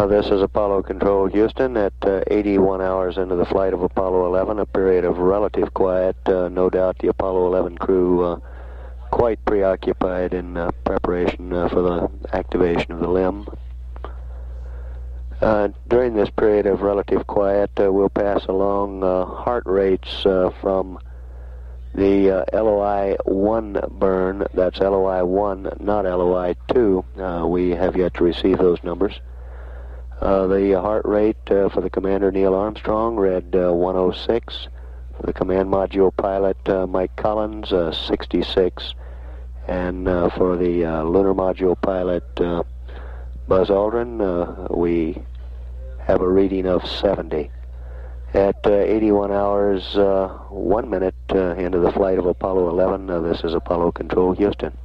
Uh, this is Apollo Control Houston at uh, 81 hours into the flight of Apollo 11, a period of relative quiet. Uh, no doubt the Apollo 11 crew uh, quite preoccupied in uh, preparation uh, for the activation of the LEM. during this period of relative quiet, we'll pass along heart rates from the LOI 1 burn, that's LOI 1, not LOI 2. we have yet to receive those numbers. Uh, the heart rate uh, for the commander Neil Armstrong read uh, 106. For the command module pilot uh, Mike Collins, uh, 66. And for the lunar module pilot Buzz Aldrin, we have a reading of 70. At 81 hours, 1 minute into the flight of Apollo 11, this is Apollo Control Houston.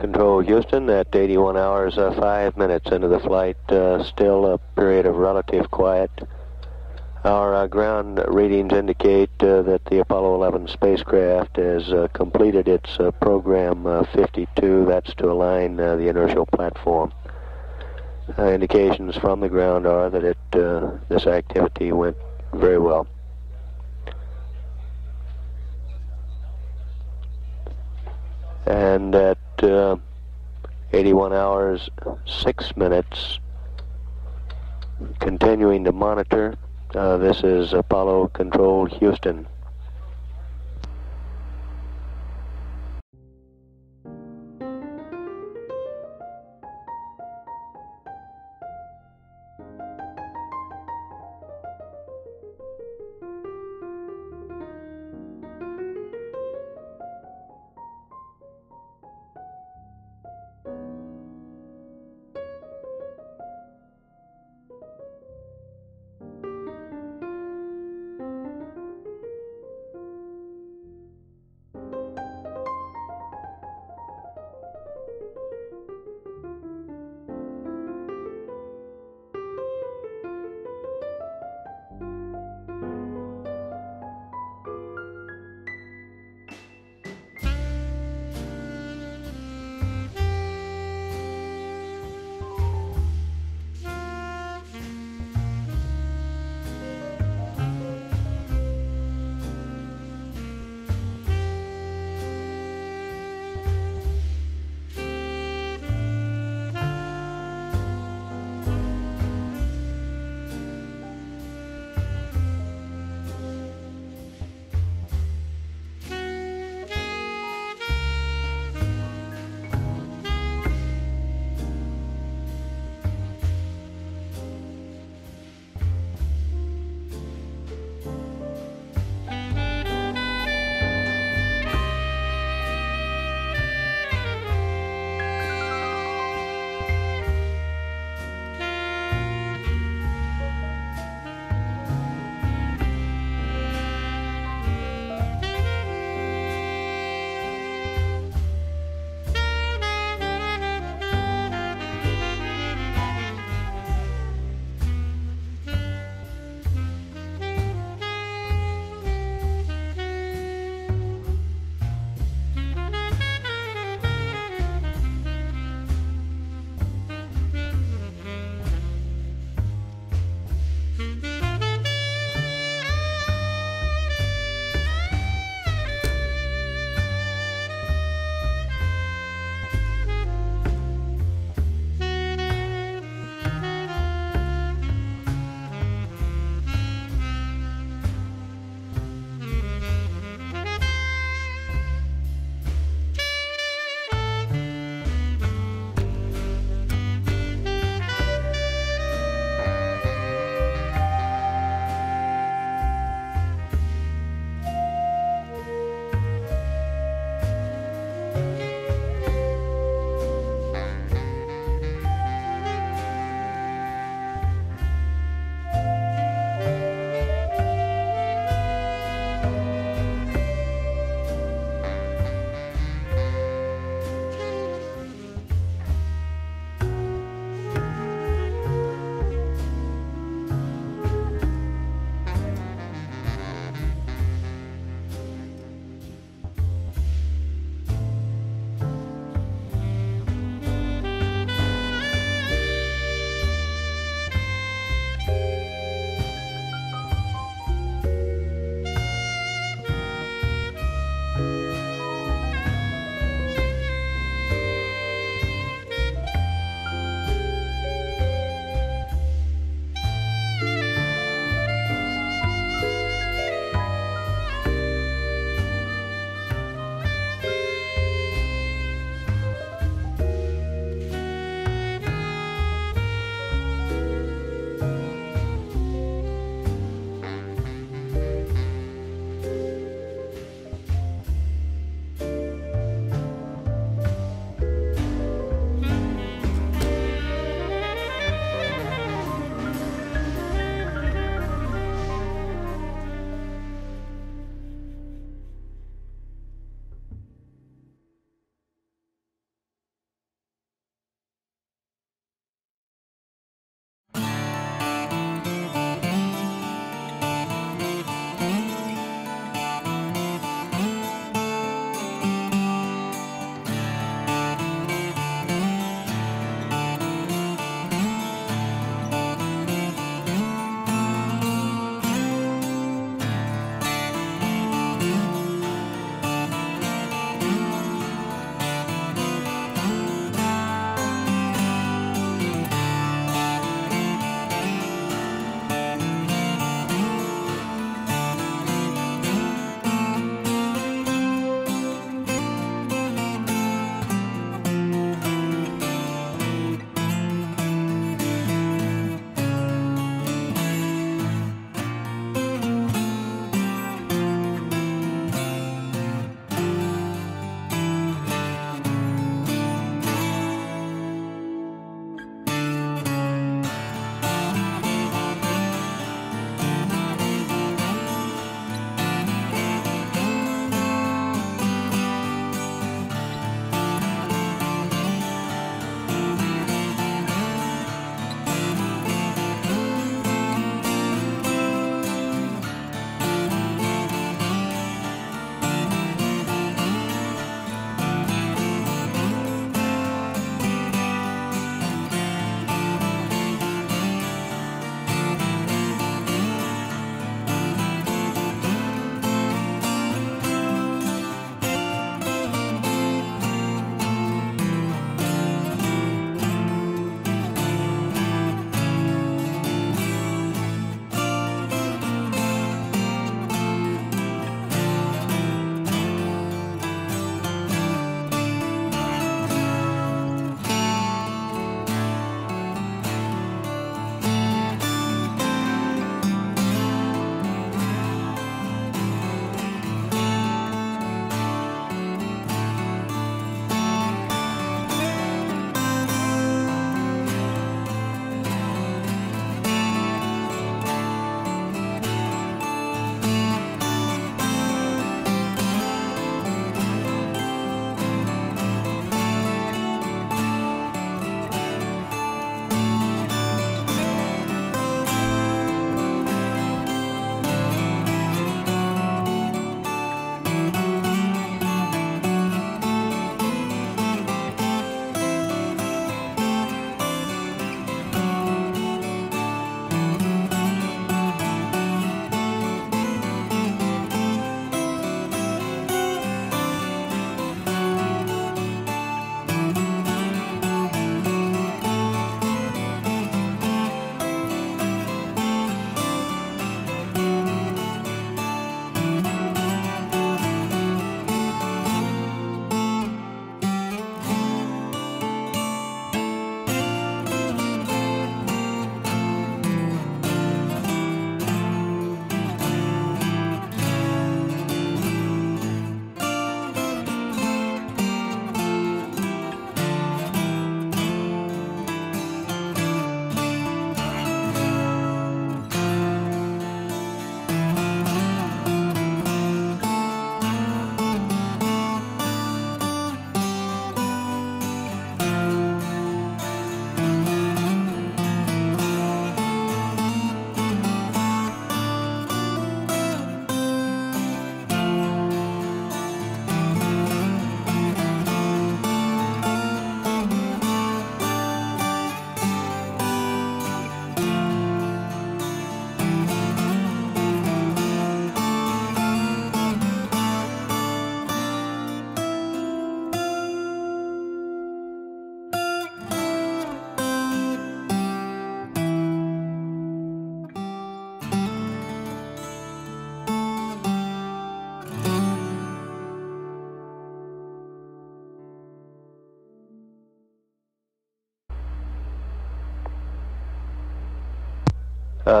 Control Houston at 81 hours, uh, 5 minutes into the flight. Uh, still a period of relative quiet. Our uh, ground readings indicate uh, that the Apollo 11 spacecraft has uh, completed its uh, program 52. That's to align the inertial platform. indications from the ground are that it this activity went very well. And at 81 hours, 6 minutes, continuing to monitor uh, this is Apollo Control Houston.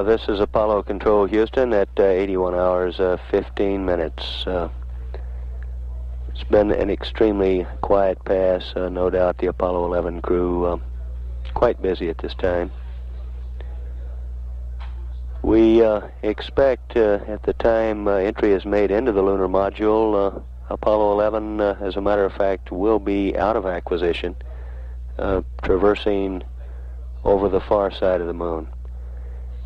Uh, this is Apollo Control Houston at uh, 81 hours, uh, 15 minutes. Uh, it's been an extremely quiet pass. Uh, no doubt the Apollo 11 crew quite busy at this time. We expect at the time entry is made into the lunar module, Apollo 11, as a matter of fact, will be out of acquisition, traversing over the far side of the moon.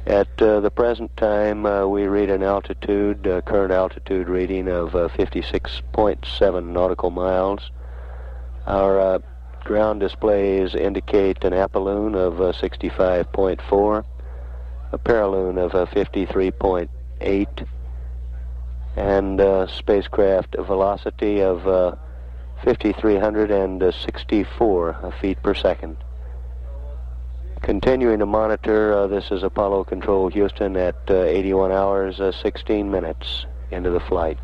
At uh, the present time, uh, we read an altitude, uh, current altitude reading of uh, 56.7 nautical miles. Our uh, ground displays indicate an apolune of uh, 65.4, a perilune of 53.8, and spacecraft velocity of 5,364 feet per second. Continuing to monitor, uh, this is Apollo Control Houston at uh, 81 hours, uh, 16 minutes into the flight.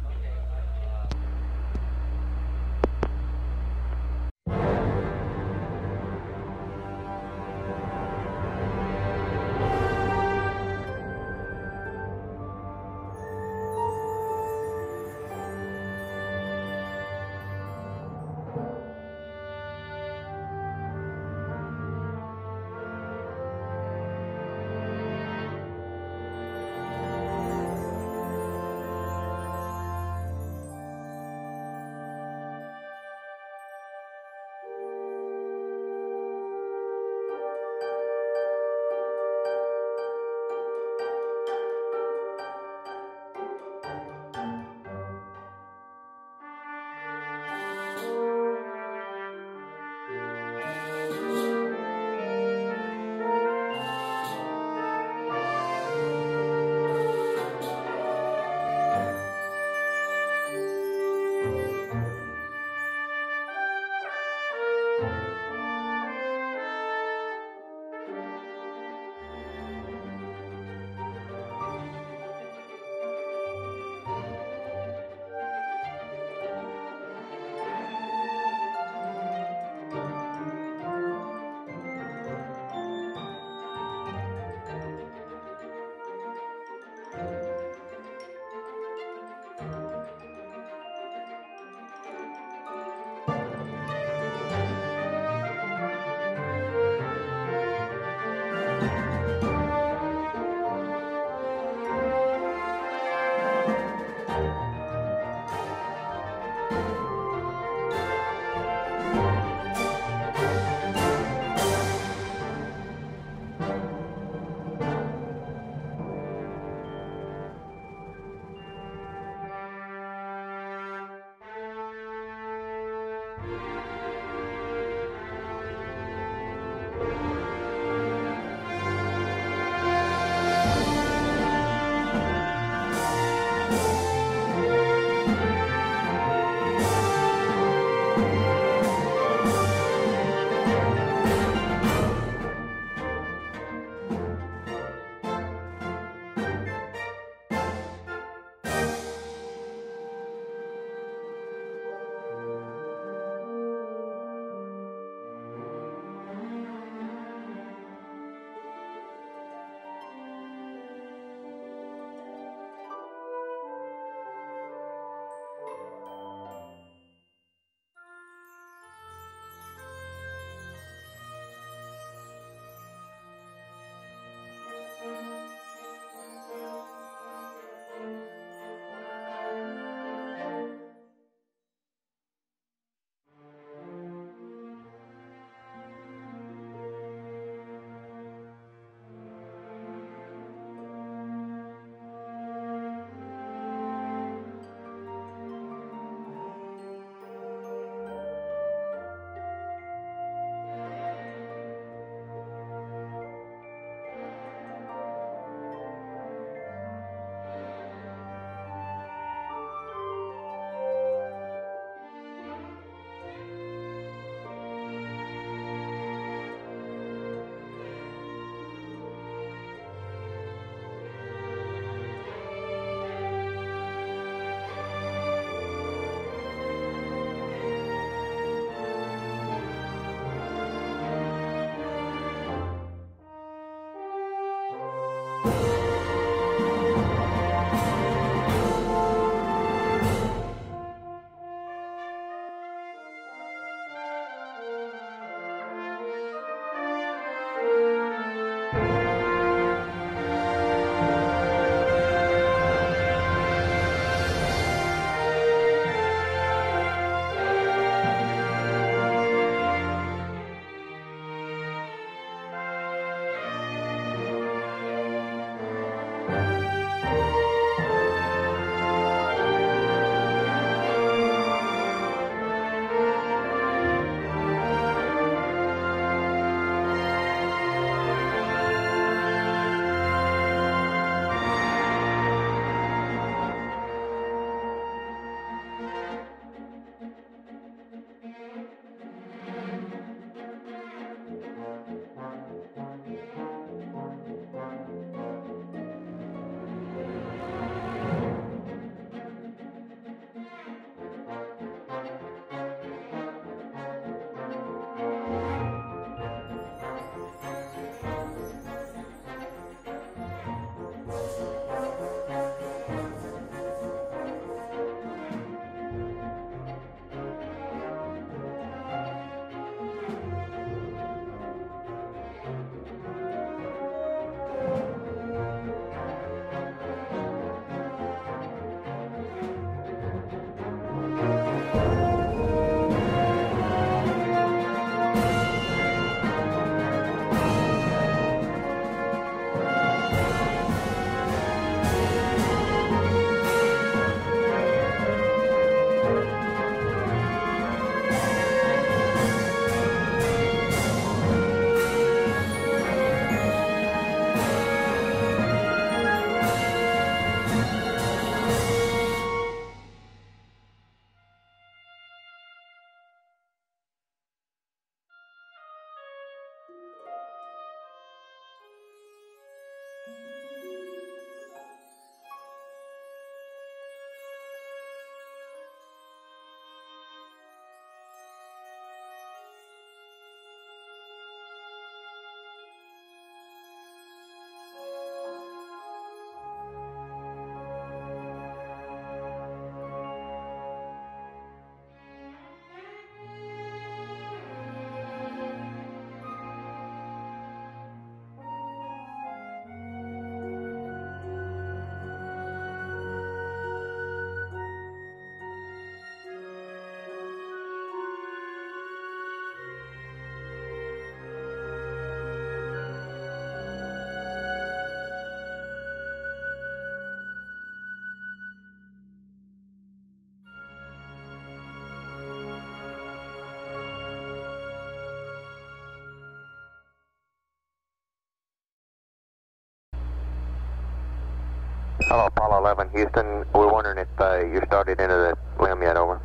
Hello, Apollo 11, Houston. We're wondering if uh, you're started into the LEM yet, over.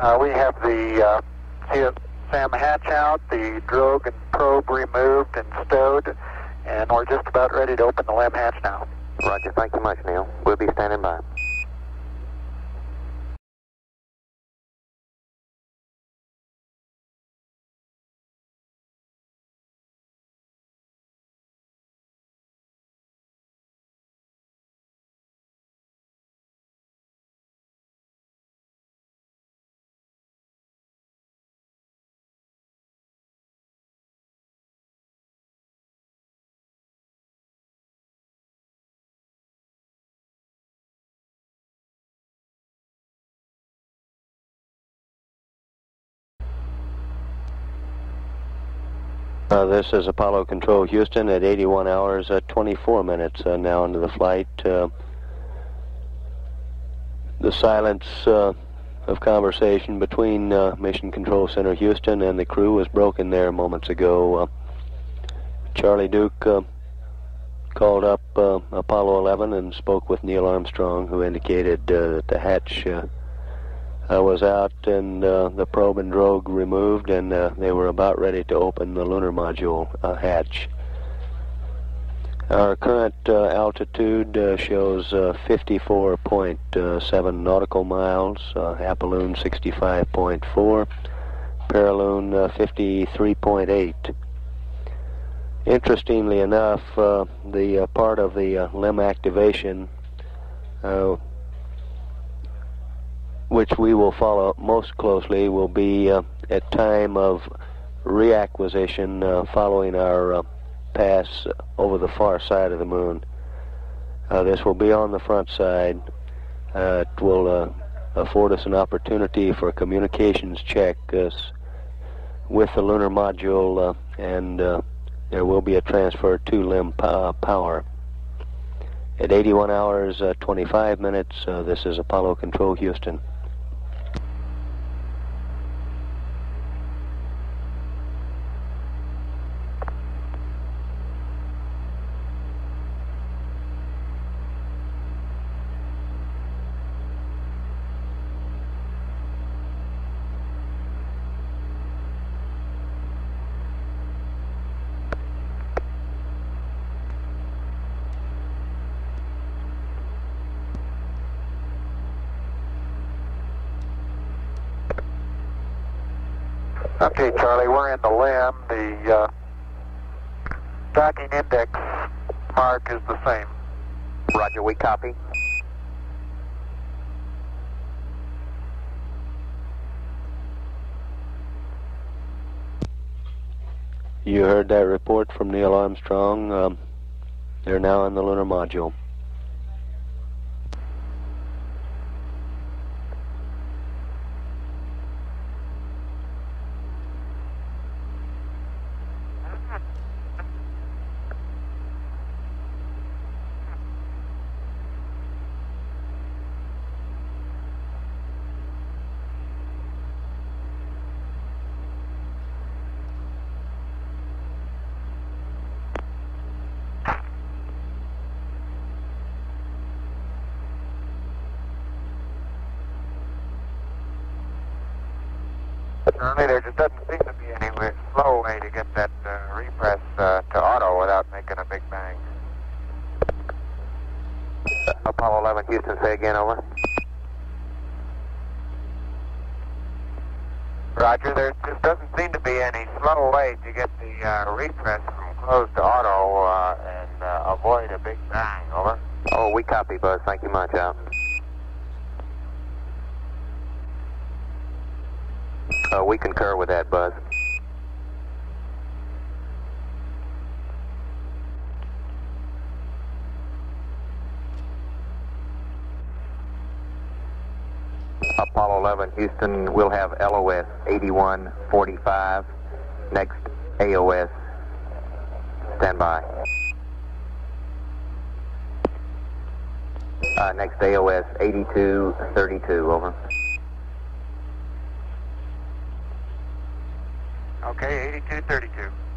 Uh, we have the uh, SAM hatch out, the drogue and probe removed and stowed, and we're just about ready to open the LEM hatch now. Roger, thank you much, Neil. We'll be standing by. Uh, this is Apollo Control Houston at 81 hours, uh, 24 minutes uh, now into the flight. Uh, the silence uh, of conversation between Mission Control Center Houston and the crew was broken there moments ago. Charlie Duke called up Apollo 11 and spoke with Neil Armstrong, who indicated that the hatch uh, was out and uh, the probe and drogue removed, and uh, they were about ready to open the lunar module uh, hatch. Our current uh, altitude uh, shows 54.7 nautical miles, apolune 65.4, perilune 53.8. Interestingly enough, the part of the LEM activation which we will follow most closely, will be uh, at time of reacquisition uh, following our uh, pass over the far side of the moon. Uh, this will be on the front side. Uh, it will uh, afford us an opportunity for communications check with the lunar module, and there will be a transfer to LEM power. At 81 hours, 25 minutes, this is Apollo Control Houston. Okay, Charlie, we're in the LEM. The uh, docking index mark is the same. Roger, we copy. You heard that report from Neil Armstrong. Um, they're now in the lunar module. Certainly, there just doesn't seem to be any slow way to get that uh, repress uh, to auto without making a big bang. Apollo 11, Houston, say again, over. Roger, there just doesn't seem to be any slow way to get the uh, repress from closed to auto uh, and uh, avoid a big bang, over. Oh, we copy, Buzz. Thank you much, out. Uh, we concur with that, Buzz. Apollo 11, Houston, we'll have LOS 8145. Next, AOS, stand by. Uh, next, AOS 8232, over. Okay, 8232.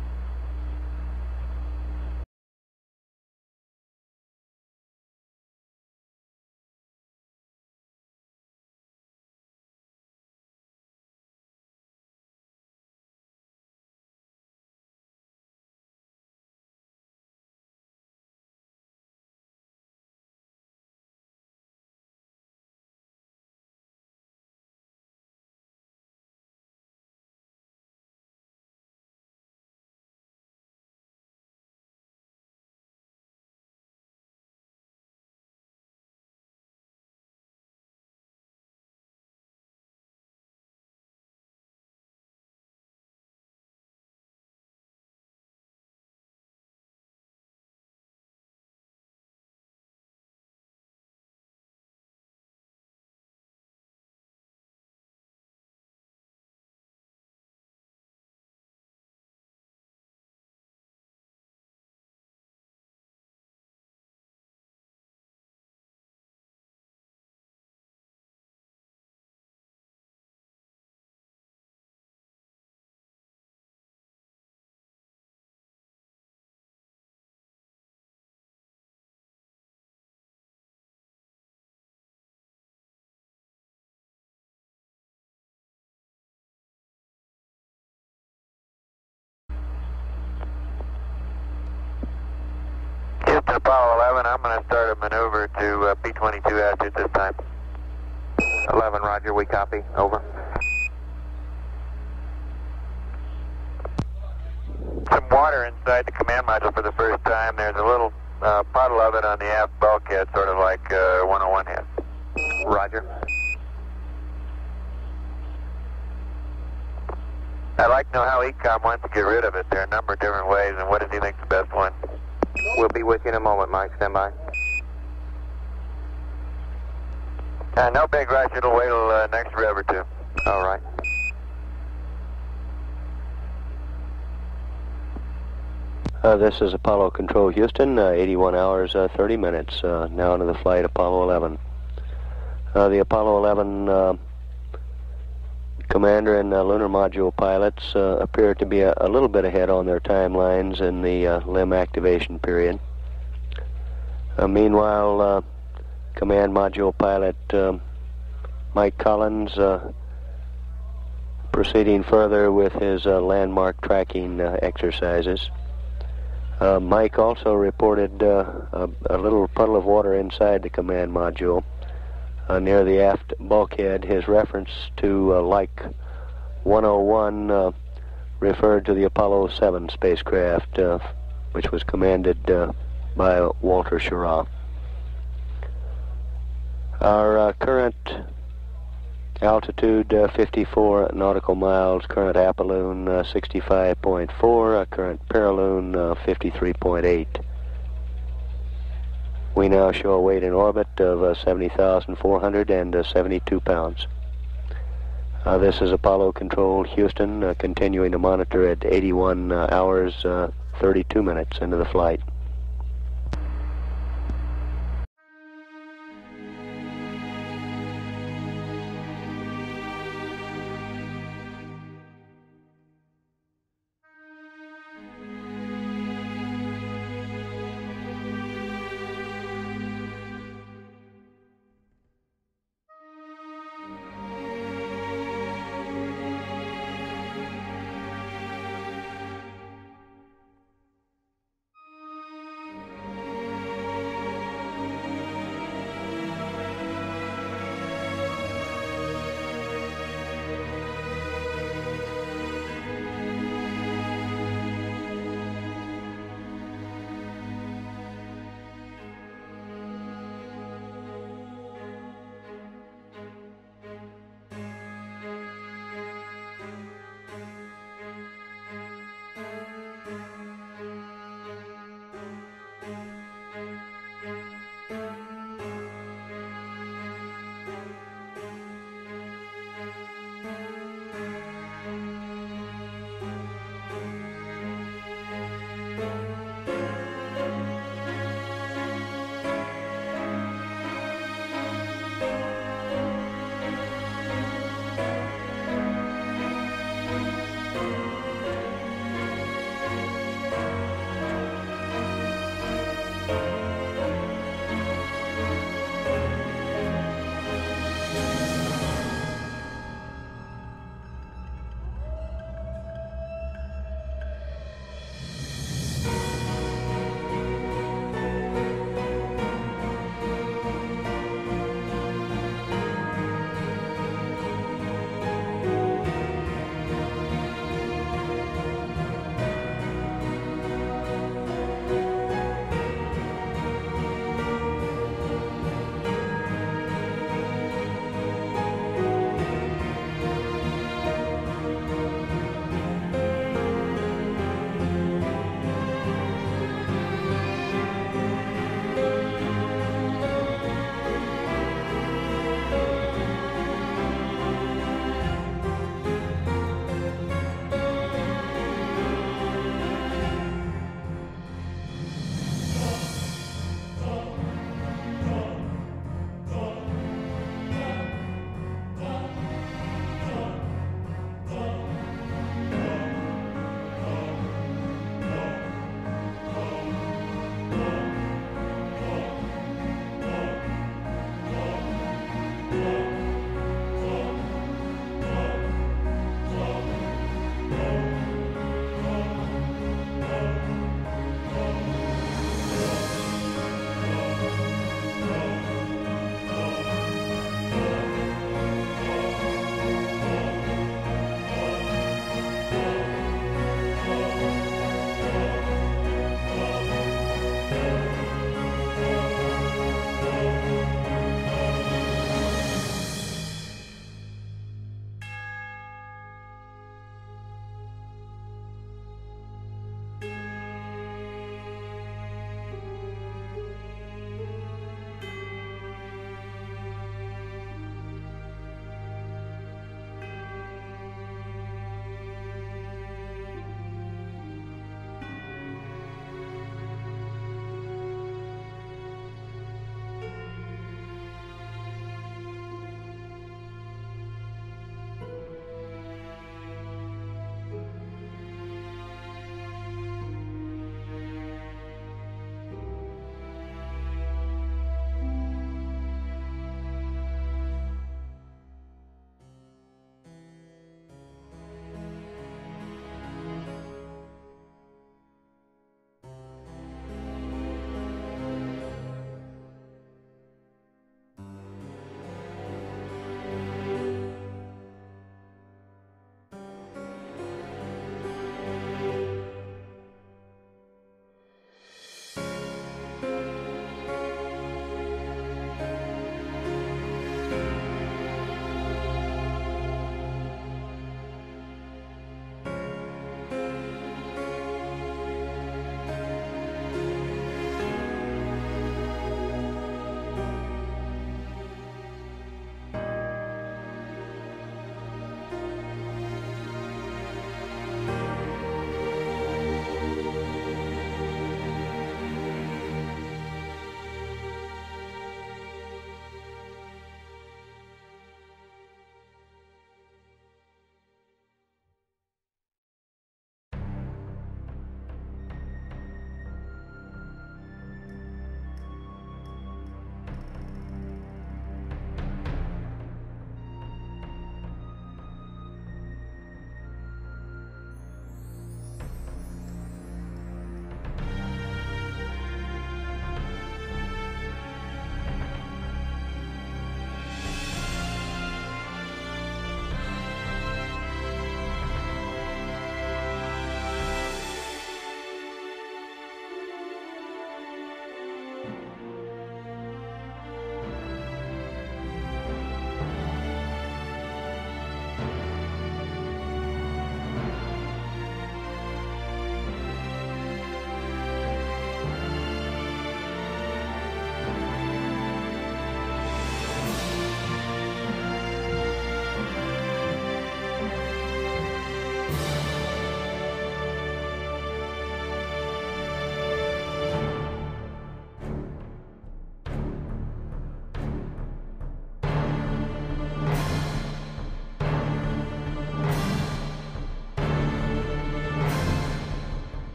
Apollo 11, I'm going to start a maneuver to uh, P-22 attitude this time. 11, roger, we copy, over. Some water inside the command module for the first time. There's a little uh, puddle of it on the aft bulkhead, sort of like uh, 101 head. Roger. I'd like to know how EECOM wants to get rid of it. There are a number of different ways, and what does he think the best one? We'll be with you in a moment, Mike. Stand by. Uh, no big rush. It'll wait till uh, next rev or two. All right. Uh, this is Apollo Control Houston, uh, 81 hours, uh, 30 minutes, uh, now into the flight Apollo 11. Uh, the Apollo 11 uh, commander and uh, lunar module pilots uh, appear to be a, a, little bit ahead on their timelines in the uh, LEM activation period. meanwhile, command module pilot um, Mike Collins proceeding further with his landmark tracking exercises. Uh, Mike also reported uh, a, a, little puddle of water inside the command module uh, near the aft bulkhead. His reference to uh, like 101 uh, referred to the Apollo 7 spacecraft, uh, which was commanded by Walter Schirra. Our current Altitude uh, 54 nautical miles, current apolune uh, 65.4, uh, current perilune uh, 53.8. We now show a weight in orbit of uh, 70,472 pounds. Uh, this is Apollo Control Houston, continuing to monitor at 81 hours 32 minutes into the flight.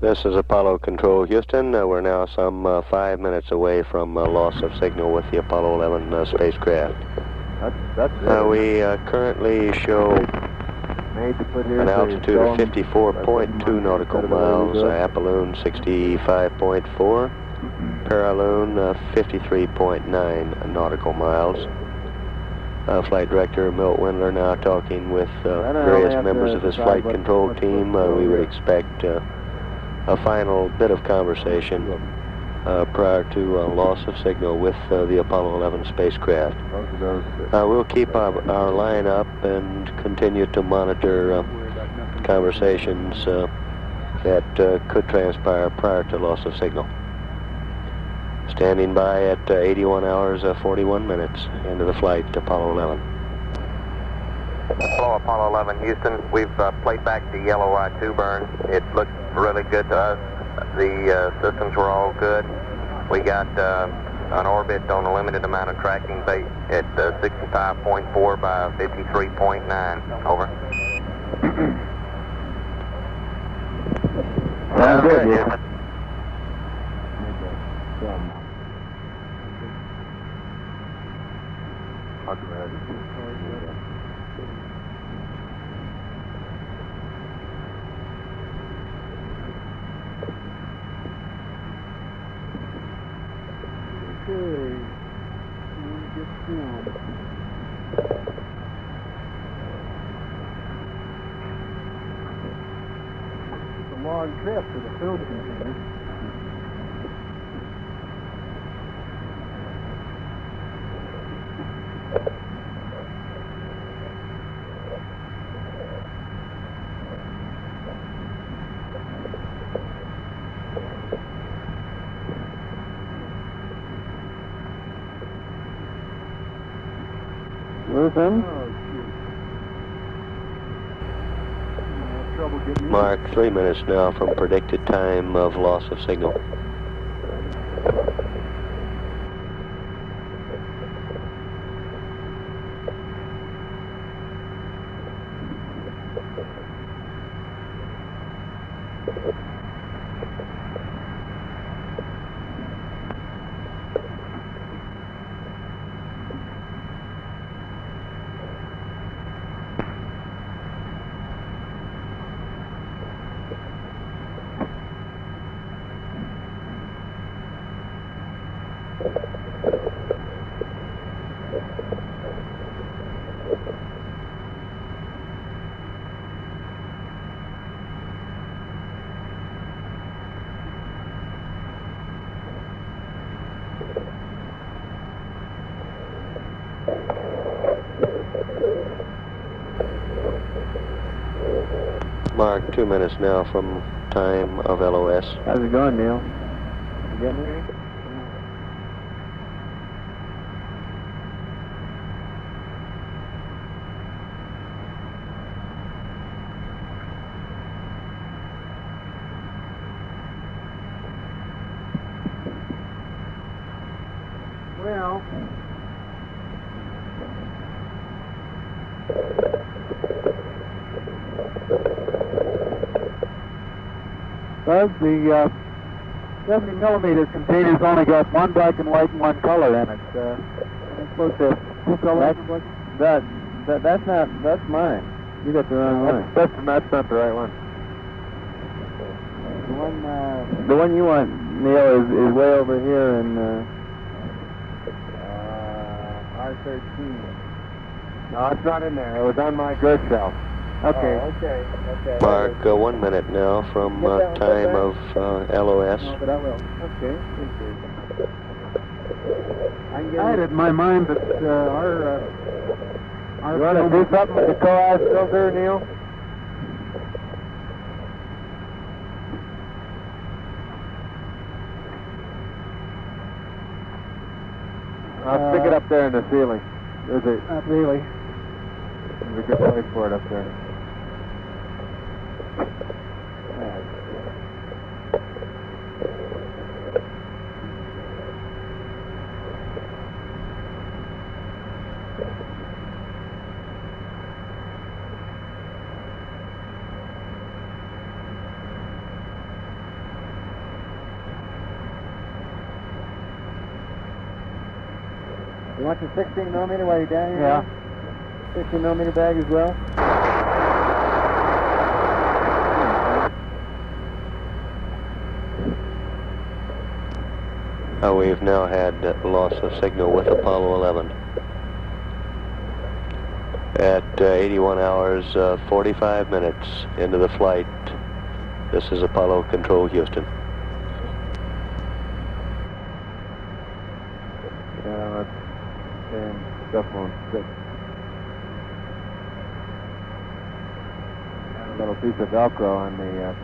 This is Apollo Control Houston. Uh, we're now some uh, five minutes away from uh, loss of signal with the Apollo 11 uh, spacecraft. That's, that's Uh, we uh, currently show made to put here an altitude of 54.2 nautical Instead of a little miles, uh. Apolune 65.4, Perilune uh, 53.9 nautical miles. Uh, Flight Director Milt Windler now talking with uh, various members of his flight control team. Uh, we would expect uh, a final bit of conversation uh, prior to uh, loss of signal with uh, the Apollo 11 spacecraft. Uh, we'll keep our, our line up and continue to monitor uh, conversations uh, that could transpire prior to loss of signal. Standing by at uh, 81 hours, uh, 41 minutes into the flight, Apollo 11. Hello, Apollo 11 Houston. We've uh, played back the LOI-2 burn. It looked really good to us. The uh, systems were all good. We got uh, an orbit on a limited amount of tracking bait at uh, 65.4 by 53.9. Over. Sounds good, Houston. It's a long trip to the film container. Listen. Oh, shoot. I have trouble getting in. Mark, three minutes now from predicted time of loss of signal. Mark, two minutes now from time of LOS. How's it going, Neil? You getting it? Well, Buzz, the uh, 70 millimeter container's only got one black and white and one color in it. Uh, I'm supposed to have two colors. That's, that, that, that's not, that's mine. You got the wrong one. That's, that's not the right one. The one, uh, the one you want, Neil, is, is way over here in, uh, uh, R13. No, it's not in there. It was on my good shelf. Okay. Oh, okay. Okay. Mark, uh, one minute now from uh, time of uh, LOS. No, but I will. Okay. Thank you. I can get I had it. it in my mind that uh, our uh, our You want to do something with the coax filter, Neil? I'll stick it up there in the ceiling. There's a, Not really. there's a good place for it up there. You want the 16 millimeter while you're down here? Yeah. 16 millimeter bag as well? Uh, we've now had uh, loss of signal with Apollo 11. At uh, 81 hours, uh, 45 minutes into the flight, this is Apollo Control Houston. Yeah, stuff on six. A little piece of Velcro on the. Uh,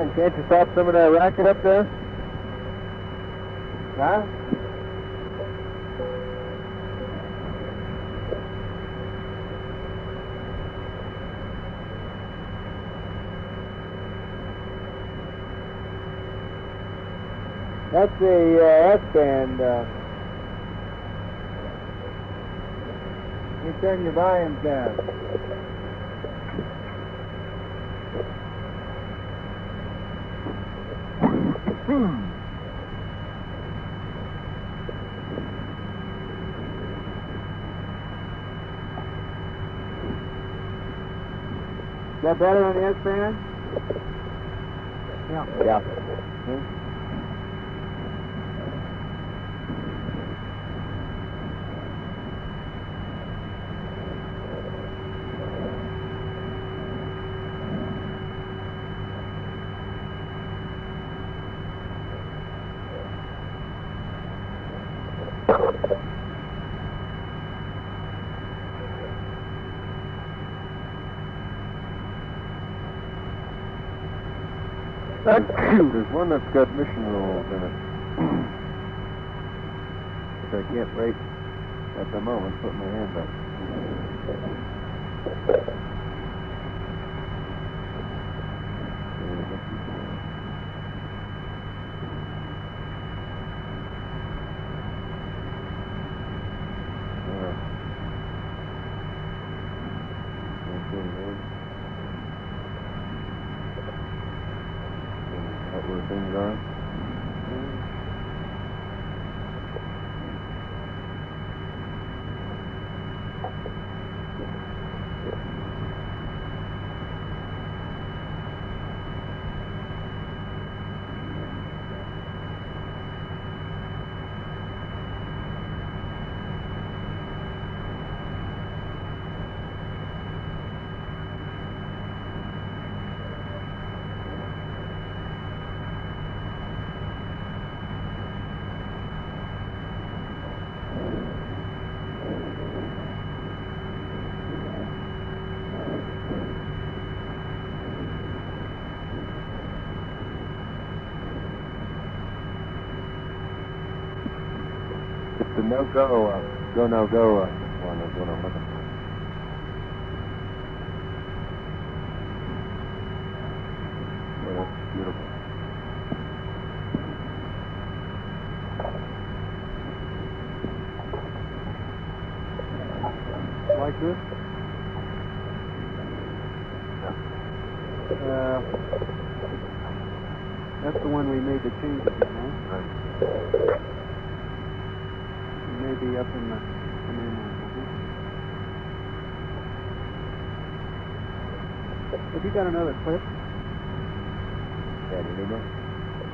Man, can't you stop some of that racket up there? Huh? That's the uh, S band. Uh, you turn your volumes down. Hmm. Is that better on the S band? Yeah. Yeah. Hmm? Hmm. There's one that's got mission rules in it. Which I can't rate at the moment. Put my hand up. go, uh, go, no, go, uh, one is what I'm looking for. Well, that's beautiful. Like this? Yeah. Uh, that's the one we made the changes in, huh? Right. Maybe up in the, the one. Have you got another clip? Yeah, need one?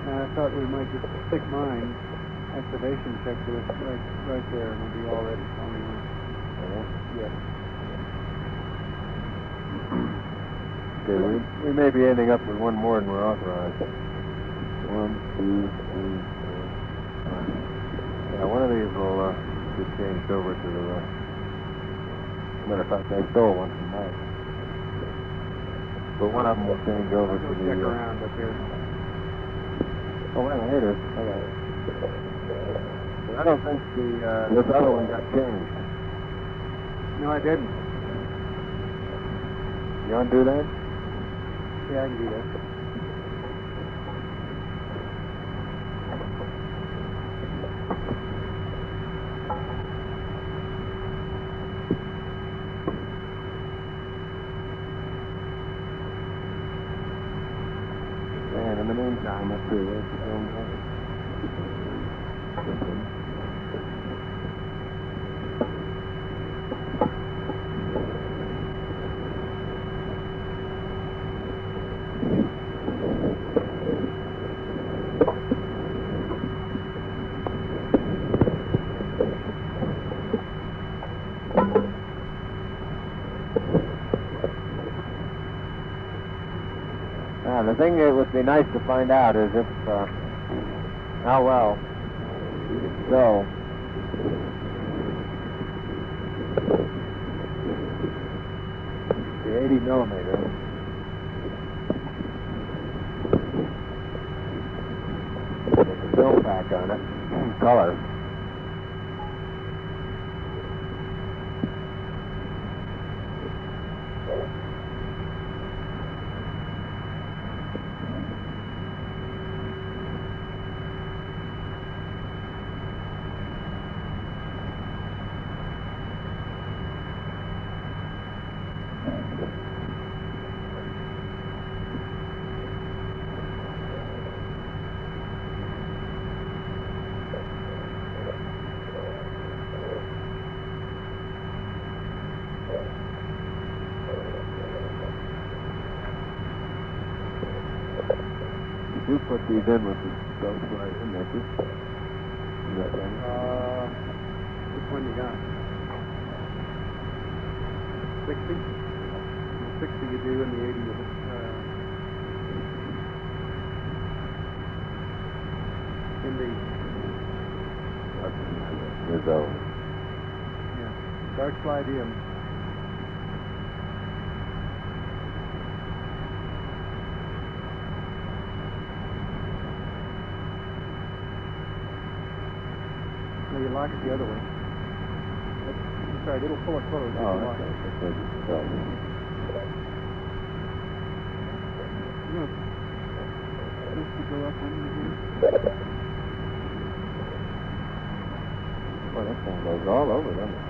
Uh, I thought we might just stick mine, activation checklist, right, right there, and it'll be all ready for me. Yes. Okay, we, we may be ending up with one more than we're authorized. One, two, three. Yeah, one of these will uh, get changed over to the. Uh, matter of fact, I stole one from Mike. But one of them will change over to the. check uh, around up here. Oh, wait a minute, here it is. I got it. I don't think the uh, this other one got changed. No, I didn't. You undo that? Yeah, I can do that. And in the meantime, let's see, where's the film going? This one. Now, the thing that would be nice to find out is if, uh, how well show the 80 millimeter. With the film pack on it, color. You put these in with the those right in there, too. You got that? Uh, which one you got? 60? The 60 you do and the 80 you uh, in the, Rizzo. yeah, dark slide in. No, you lock it the other way. That's, that's right, it'll pull it closed. if Oh, you lock okay. it. That's what you tell me. You want this to go up under here? Boy, that thing goes all over, doesn't it?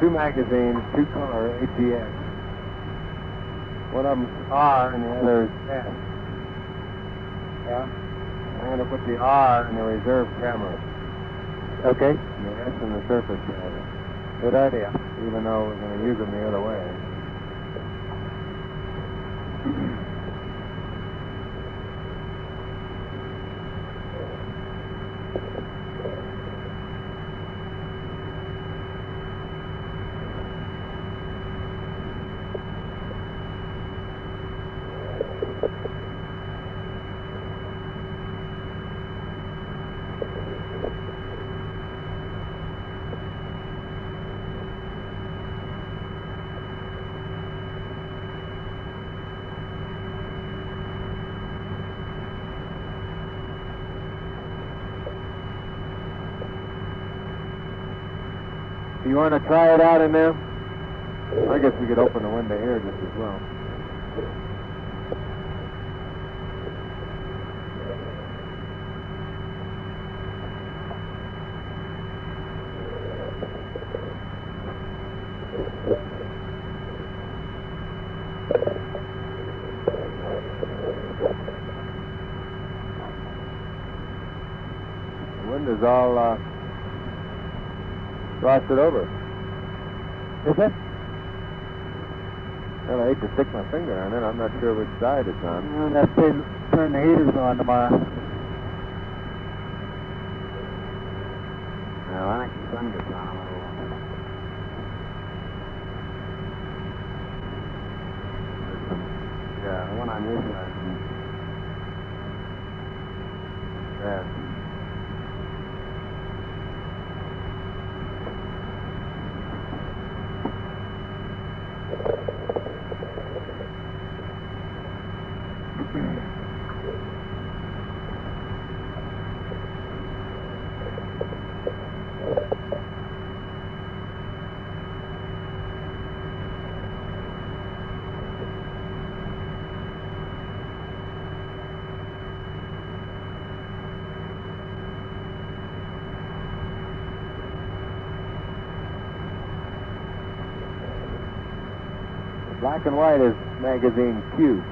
Two magazines, two color ATS. One of them's R and the other is S. Yeah. I'm going to put the R in the reserve camera. Okay. The S in the surface camera. Good idea. Even though we're going to use them the other way. Do you want to try it out in there? I guess we could open the window here just as well. The window's all uh, frosted over. Is it? Well, I hate to stick my finger on it. I'm not sure which side it's on. We'll have to turn the heaters on tomorrow. Well, I think the sun gets on a little. Yeah, the one on your uh, side. Red. Black and white is magazine Q.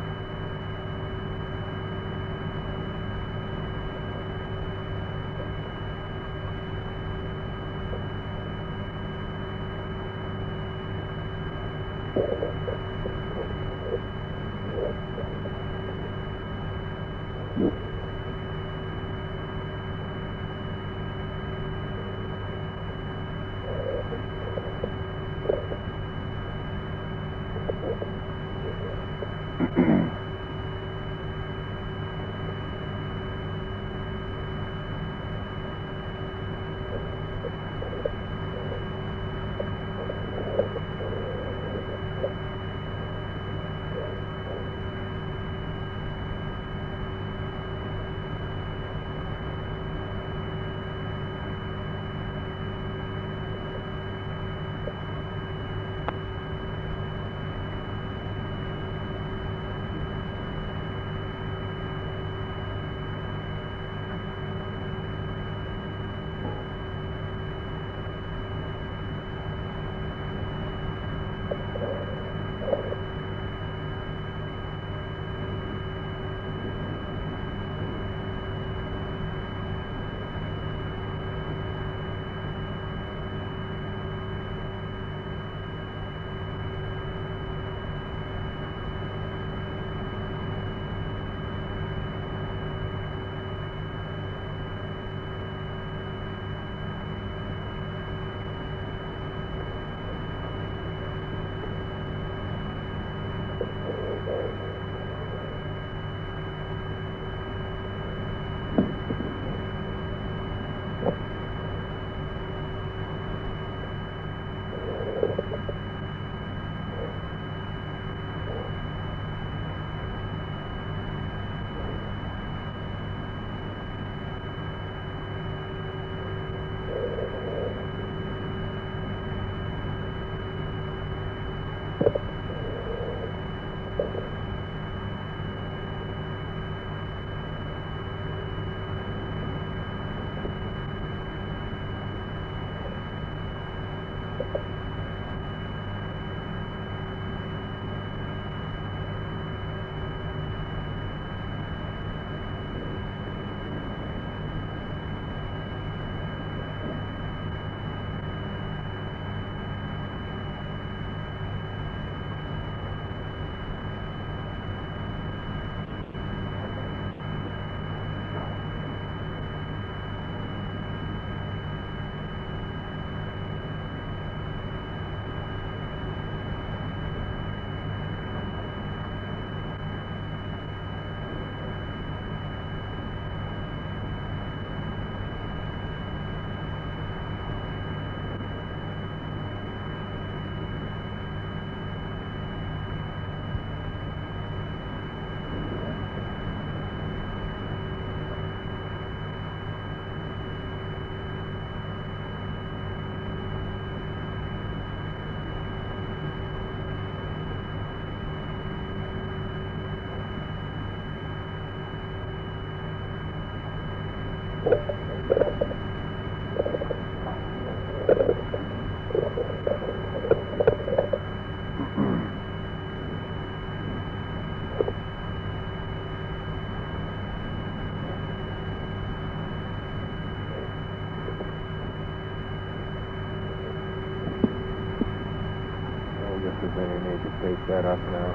that up now.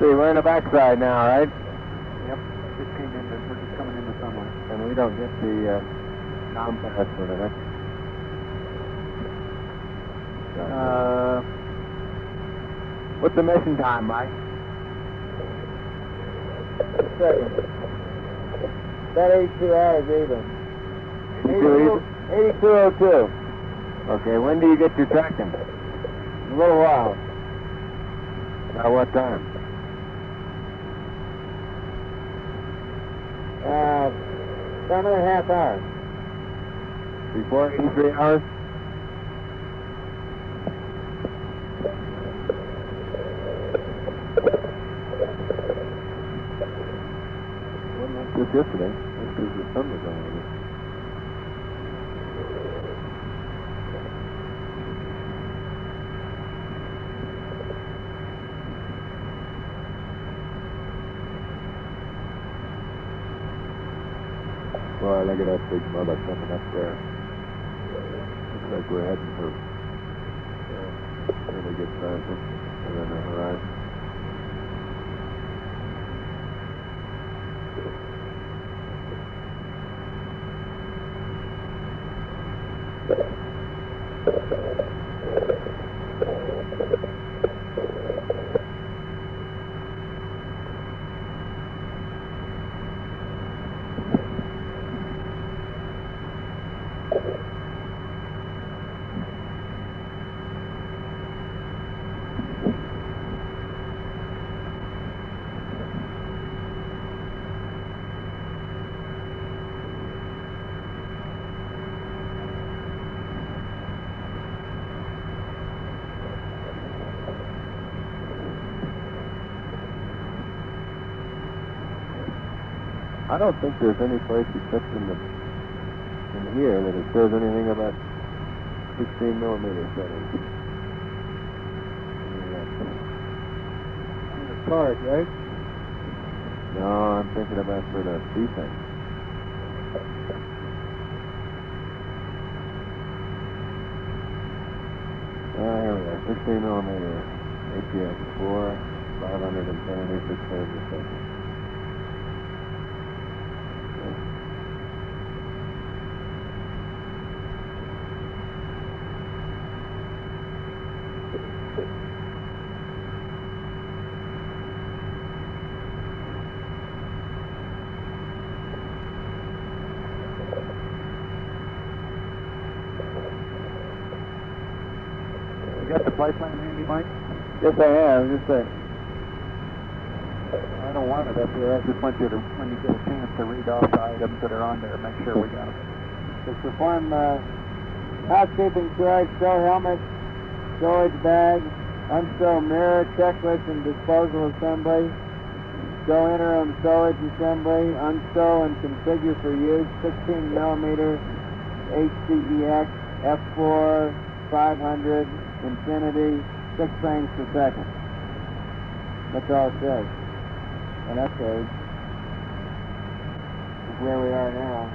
See, we're in the backside now, right? Yep. Just came into, we're just coming into somewhere. And we don't get the uh, compass for the next. Uh, What's the mission time, Mike? second. That 82 hours even. 82 8202. Okay, when do you get your tracking? A little while. About what time? Uh, about another half hour. Before 83 hours? Wasn't like this yesterday. That's because the sun was on it. Well, look at that big mother coming up there. Looks like we're heading for uh, really good traffic and then the horizon. I don't think there's any place except in the in here that it says anything about 16 millimeter settings. In the card, right? No, I'm thinking about for the defense. Ah, here we are, 16 millimeter APX 4, 576 frames a second. You got the flight plan handy, Mike? Yes, I have. Just I don't want it up here. I just want you to, when you get a chance to read off the items that are on there, make sure we got them. To perform uh, housekeeping chores, stow helmet, storage bag, unstow mirror, checklist and disposal assembly, stow interim storage assembly, unstow and configure for use 16 millimeter HCEX F4 500 Infinity 6 frames per second. That's all it says. And that is where we are now.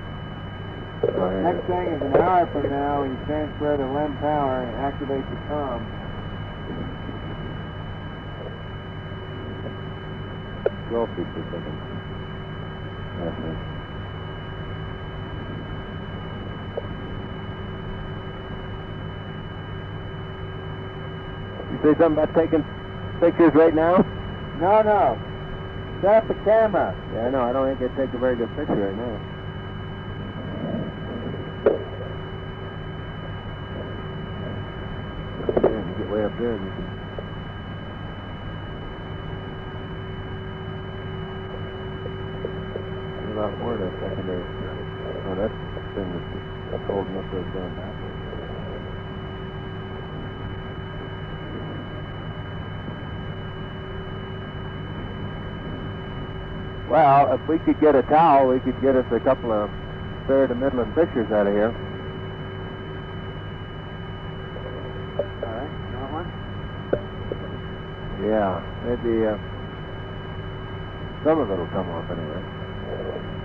Here. Next thing is an hour from now, when you transfer to LEM power and activate the com. Twelve feet per second. That's say something about taking pictures right now? No, no. Set up the camera. Yeah, I know. I don't think I'd take a very good picture right now. Yeah, you get way up there and you can. There's a lot more of that secondary. Oh, that's the thing that's holding up those down backwards. Well, if we could get a towel, we could get us a couple of fair to Midland fishers out of here. All right, you want one? Yeah, maybe uh, some of it'll come off anyway.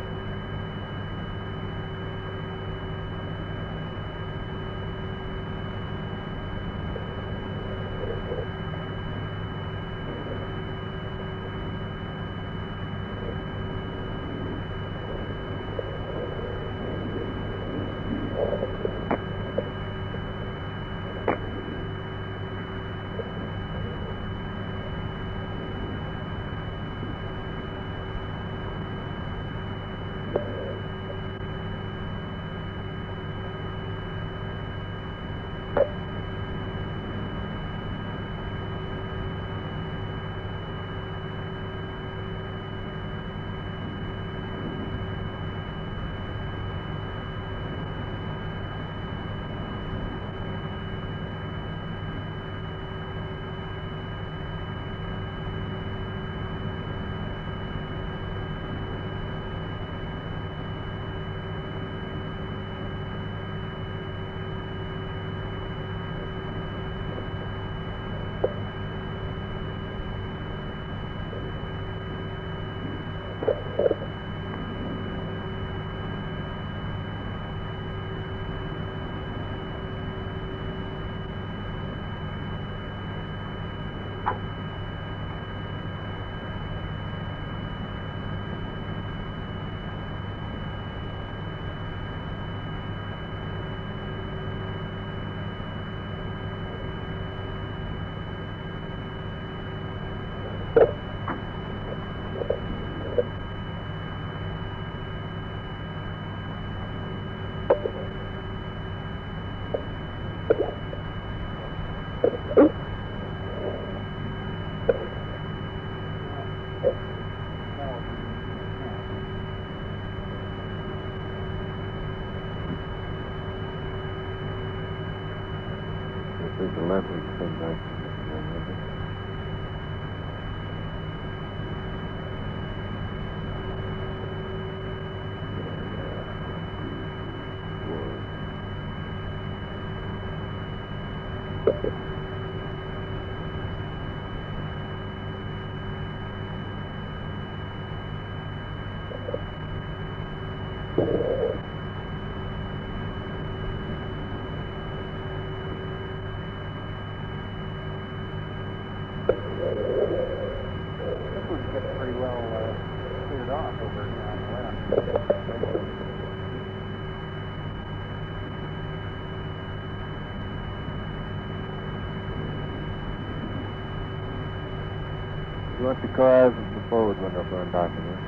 You want the forward window in here?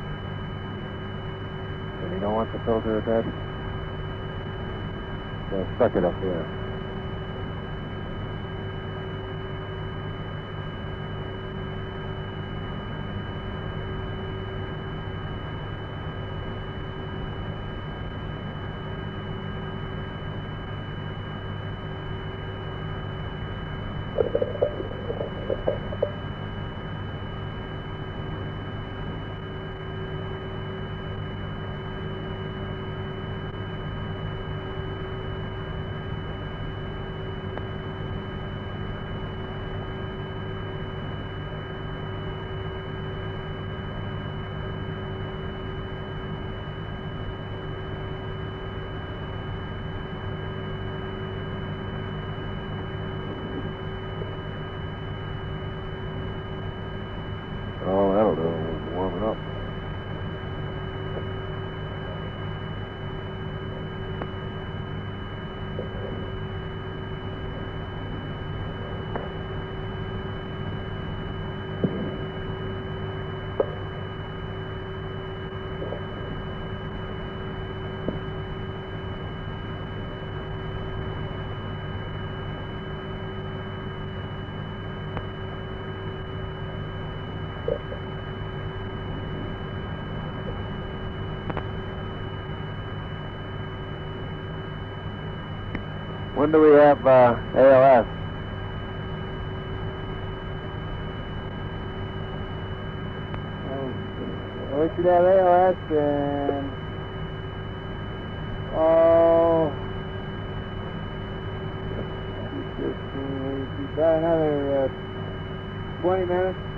And you don't want the filter attached? So stuck it up here. Oh, that'll do. We'll warm it up. When do we have uh, ALS? Oh, So we should have ALS and oh, 15, about another uh, 20 minutes.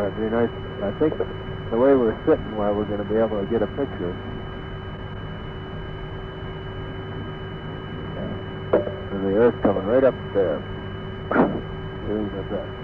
Well, it'd be nice. I think the way we're sitting, while we're going to be able to get a picture. And the Earth coming right up there. Everything like that.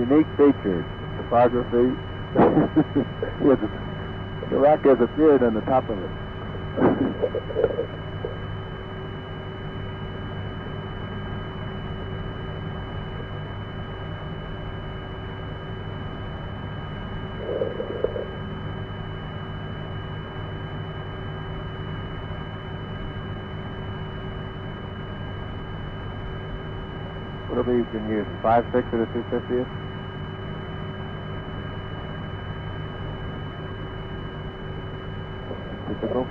unique features, topography. the rock has appeared on the top of it. What Whatever you can use, Five, six, or the 250th? Tá pegou.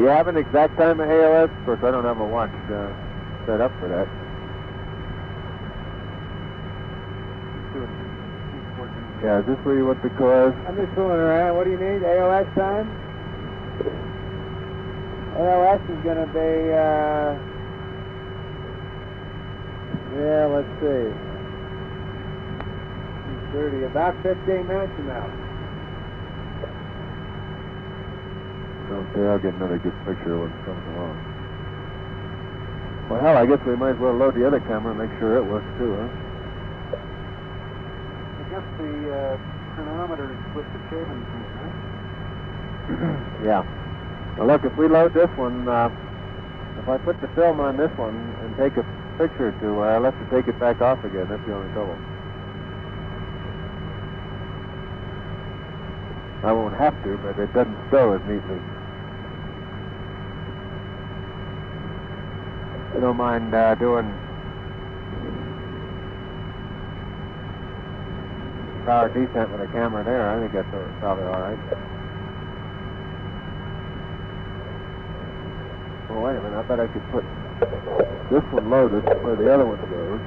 You have an exact time of ALS? Of course, I don't have a watch uh, set up for that. Yeah, is this where you want the cause? I'm just fooling around. What do you need? ALS time? ALS is going to be, uh, yeah, let's see. 2.30, about 15 minutes from now. Okay, I'll get another good picture when it comes along. Well, hell, I guess we might as well load the other camera and make sure it works too, huh? I guess the uh, chronometer is with the cabin right? yeah. Well, look, if we load this one, uh, if I put the film on this one and take a picture or two, I'll have to take it back off again. That's the only trouble. I won't have to, but it doesn't stow as neatly. You don't mind uh, doing power descent with a camera there. I think that's uh, probably all right. Well, wait a minute. I bet I could put this one loaded where the other one goes.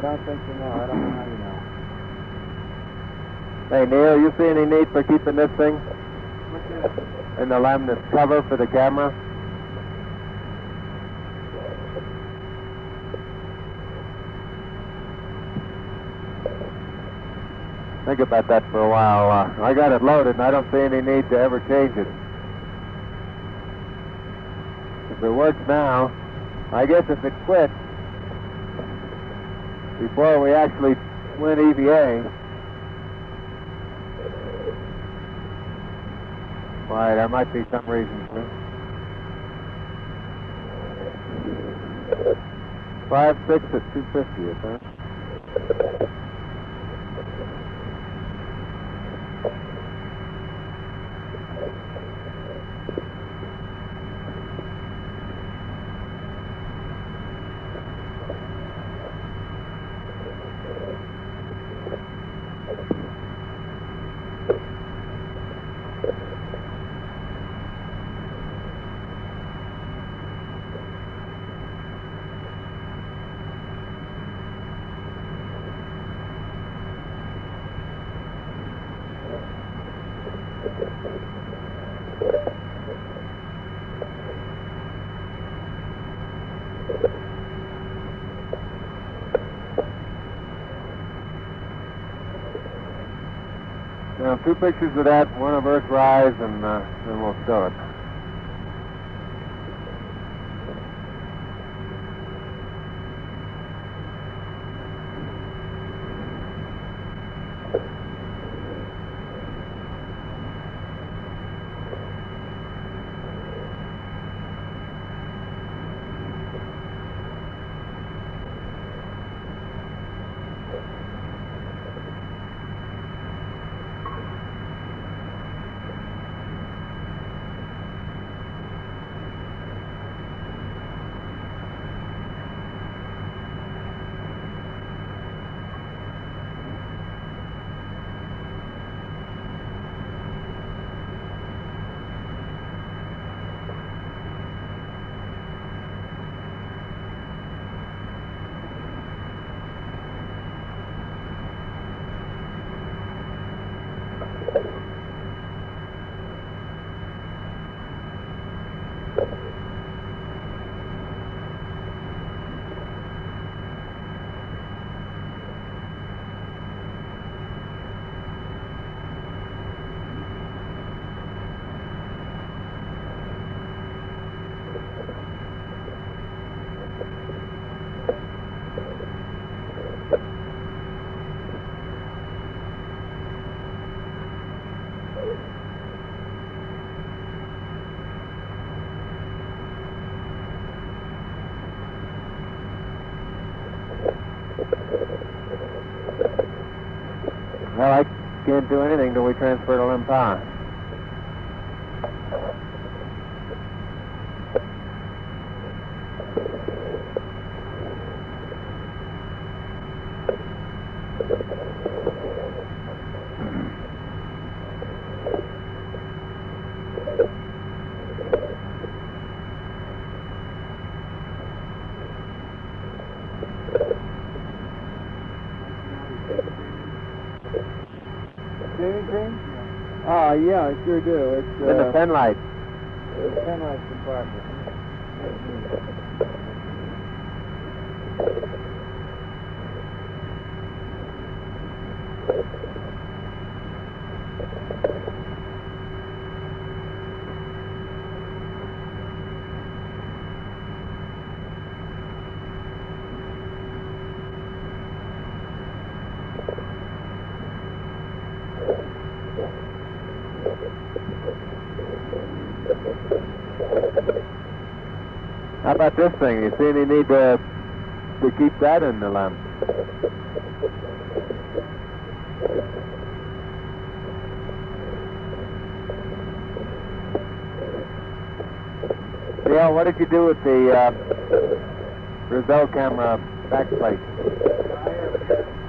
I don't think you know. I don't know how you know. Hey, Neil, you see any need for keeping this thing in the laminate cover for the camera? Think about that for a while. Uh, I got it loaded, and I don't see any need to ever change it. If it works now, I guess if it quits before we actually win EVA, why, there might be some reason. Five six at two fiftieth, huh? Now, two pictures of that, one of Earthrise, and uh, then we'll stow it. Well, I can't do anything till we transfer to LEM power. Shaving cream? Oh, yeah, I sure do. It's In the uh, pen light. the penlight compartment. How about this thing? You see any need to, to keep that in the lamp? Dale, what did you do with the uh, Rizzo camera backplate?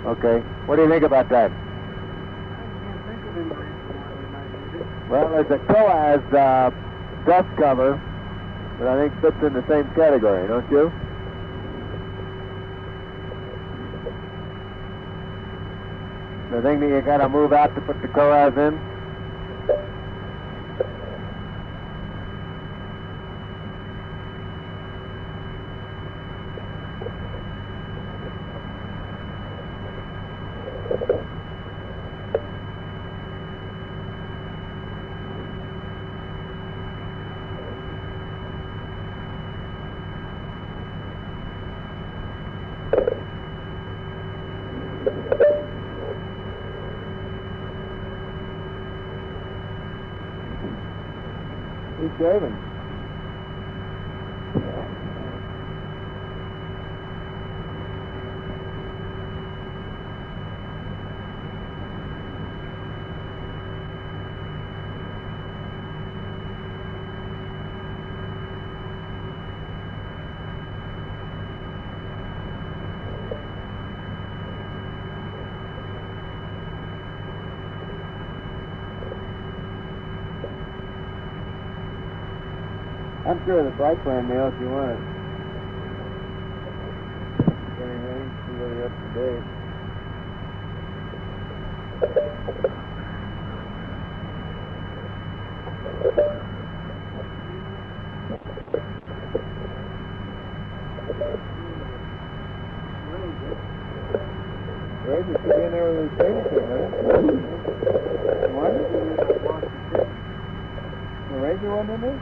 Okay. What do you think about that? Well, there's a COAS uh, dust cover that I think fits in the same category, don't you? The thing that you gotta move out to put the COAS in? He's shaving. I'm sure the bike plan mail if you want it. Anything, you're up to date. Right, you should be in there with his signature, right? What? The Razor one in there?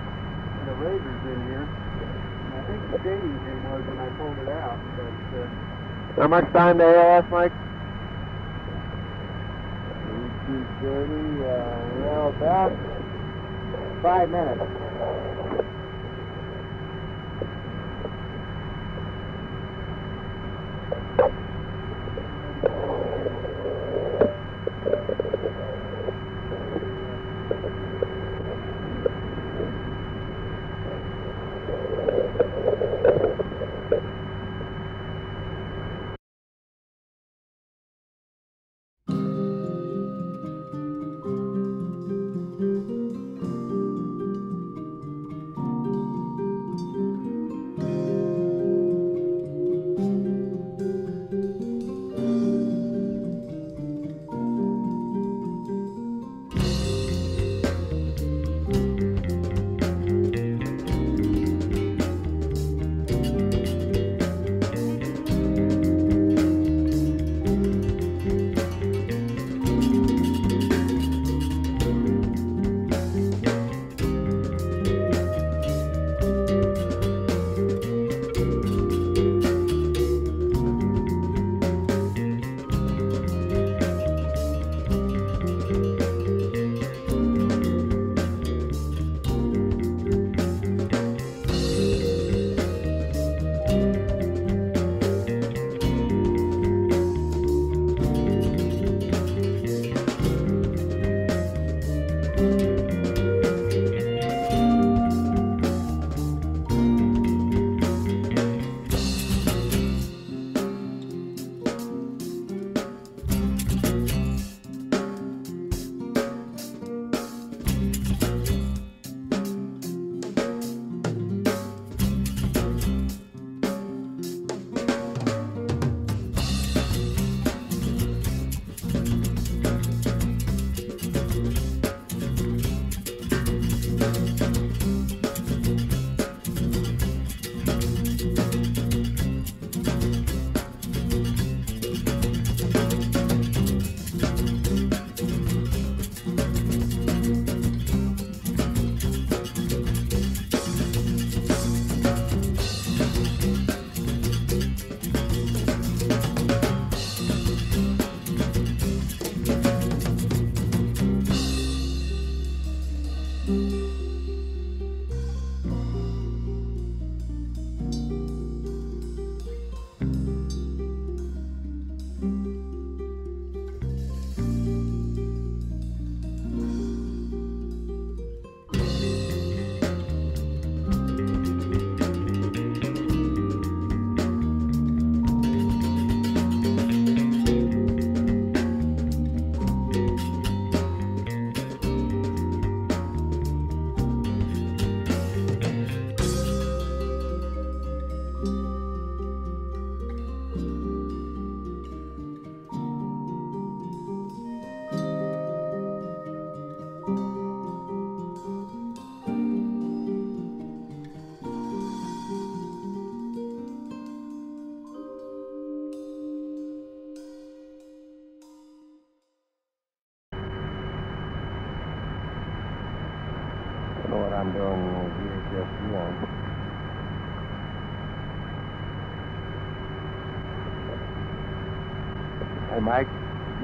The razor's in here. And I think the shading thing was when I pulled it out, but uh, How much time to ALS, Mike? two thirty. Uh, well, about five minutes.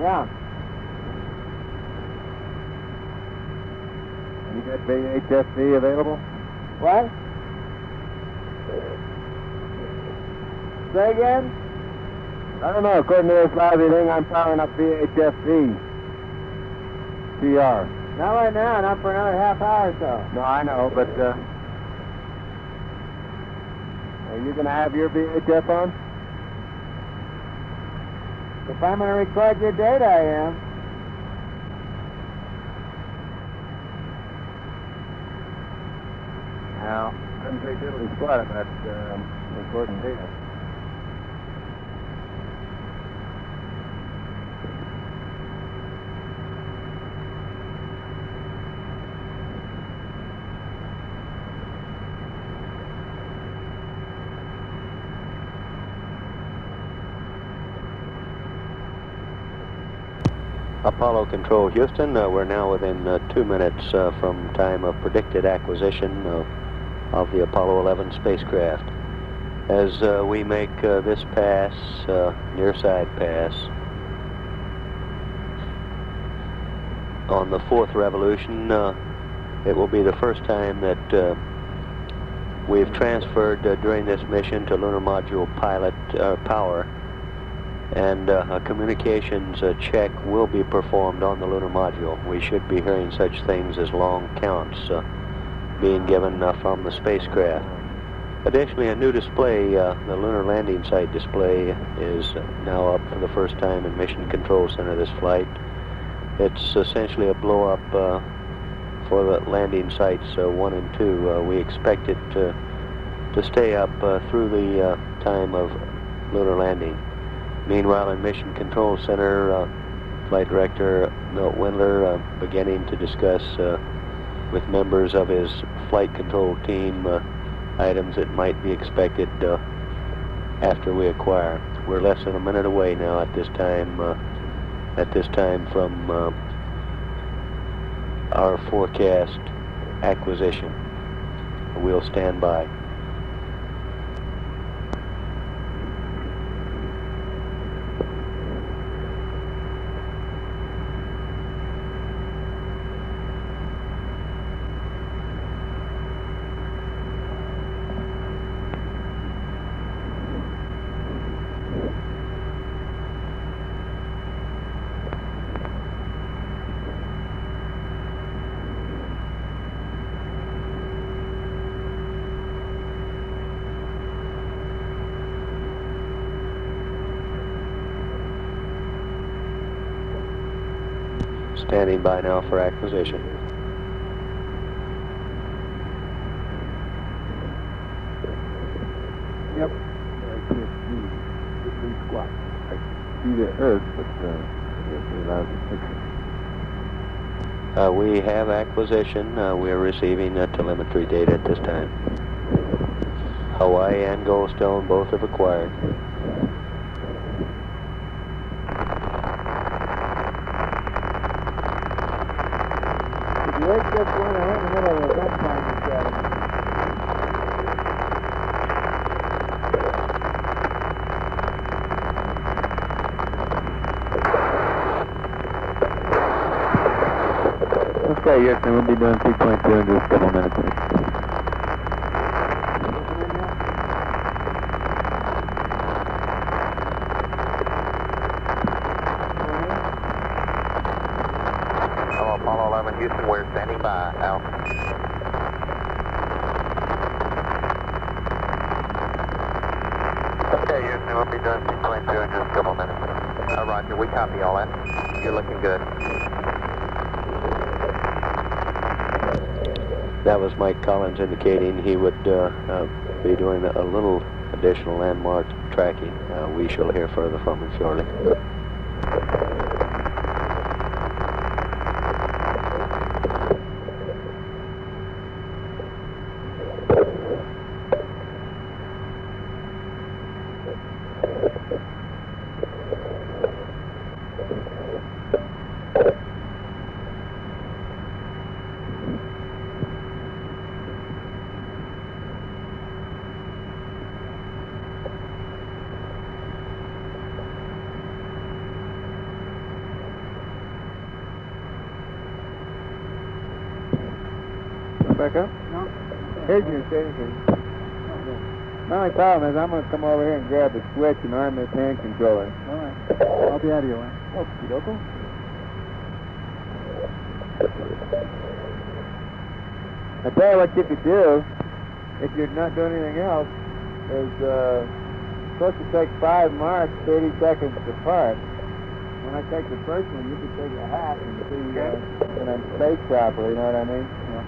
Yeah. You got VHFV available? What? Say again? I don't know. According to this lousy thing, I'm powering up VHFV. TR. Not right now, not for another half hour or so. No, I know, but uh, are you going to have your VHF on? If I'm going to record your data, I am. Now, I didn't say diddly squat about um, recording data. Apollo Control Houston, uh, we're now within uh, two minutes uh, from time of predicted acquisition of, the Apollo 11 spacecraft. As uh, we make uh, this pass, uh, near side pass, on the fourth revolution, it will be the first time that we've transferred during this mission to lunar module pilot power and uh, a communications uh, check will be performed on the lunar module. We should be hearing such things as long counts uh, being given uh, from the spacecraft. Additionally, a new display, uh, the lunar landing site display, is now up for the first time in Mission Control Center this flight. It's essentially a blow-up uh, for the landing sites one and two. we expect it to, to stay up through the time of lunar landing. Meanwhile, in Mission Control Center, uh, Flight Director Milt Windler uh, beginning to discuss uh, with members of his flight control team uh, items that might be expected uh, after we acquire. We're less than a minute away now at this time. Uh, at this time from our forecast acquisition. We'll stand by. standing by now for acquisition. Yep. I can't see the squat. I can see the Earth, but uh, it's allowed to picture. Uh, we have acquisition. Uh, we are receiving uh, telemetry data at this time. Hawaii and Goldstone both have acquired. We'll be doing 3.2 in just a couple minutes. Hello, Apollo 11 Houston, we're standing by. Al. Okay, Houston, we'll be doing 3.2 in just a couple minutes. Uh, roger, we copy all that. You're looking good. That was Mike Collins indicating he would uh, uh, be doing a little additional landmark tracking. Uh, we shall hear further from him shortly. Problem is I'm going to come over here and grab the switch and arm this hand controller. All right. I'll be out of your way. Oh, dokie. I tell you what you could do, if you're not doing anything else, is uh, supposed to take five marks 30 seconds apart. When I take the first one, you can take a hat and see uh, when I'm spaced properly, you know what I mean?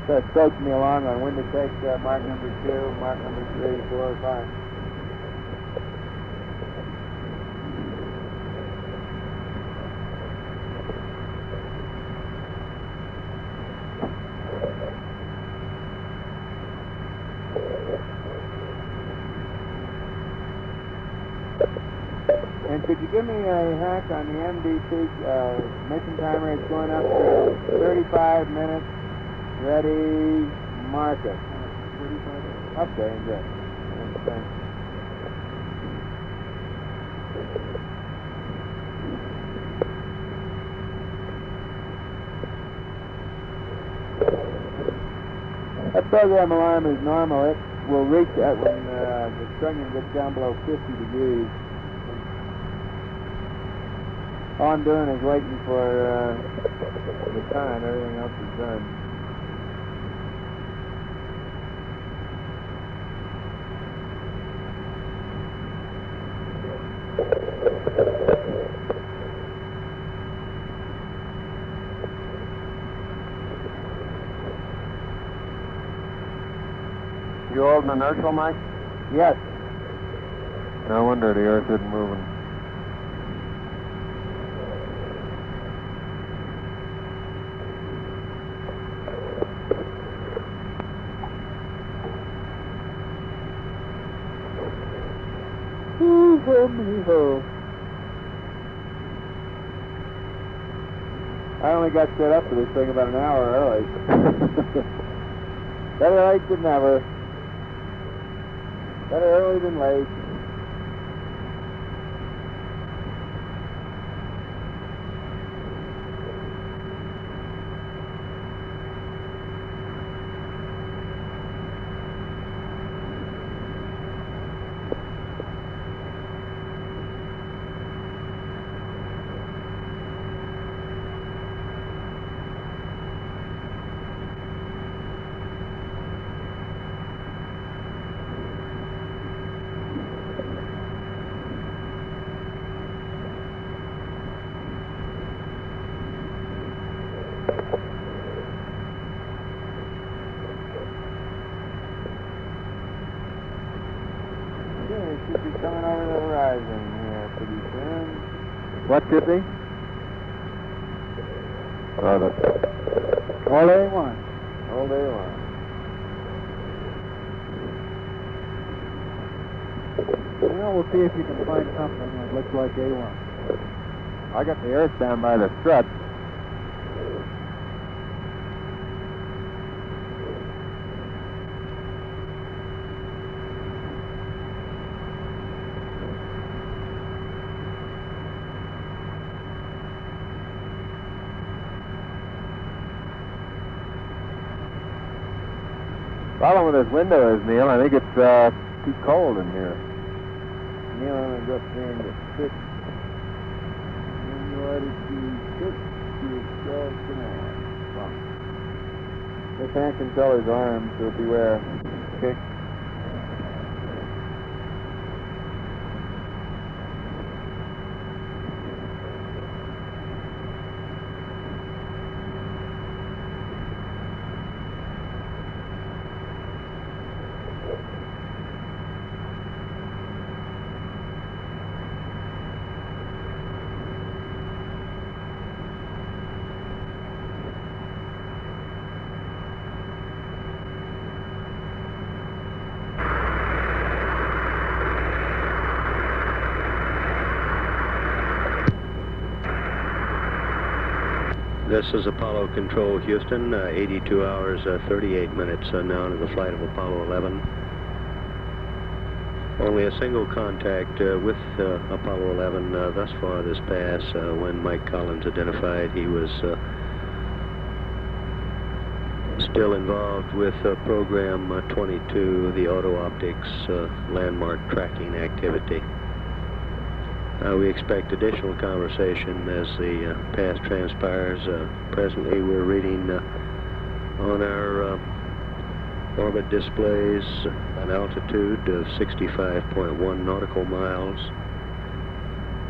So it me along on when to take uh, mark number two, mark number three, four, five. And could you give me a hack on the MDT uh, mission timer? It's going up to 35 minutes. Ready, mark it. Okay, good. That program alarm is normal. It will reach that when uh, the trunnion gets down below 50 degrees. All I'm doing is waiting for uh, the time. Everything else is done. You holding inertial, Mike? Yes. No wonder the Earth isn't moving. Ho, me, ho. I only got set up for this thing about an hour early. Better late than never. Better early than late. Yeah, it should be coming over the horizon here pretty soon. What, Tippy? Oh, the All day one. All day long. Well, we'll see if you can find something that looks like A1. I got the Earth down by the strut. Problem with this window is, Neil, I think it's uh, too cold in here. Neil, I'm going to go up there and get what did you six yourself tonight? Well, this hand controller's armed, so beware. Okay. This is Apollo Control Houston, uh, 82 hours, uh, 38 minutes uh, now into the flight of Apollo 11. Only a single contact uh, with uh, Apollo 11 uh, thus far this pass when Mike Collins identified he was still involved with Program uh, 22, the auto optics landmark tracking activity. Uh, we expect additional conversation as the uh, path transpires. Uh, presently, we're reading on our orbit displays an altitude of 65.1 nautical miles.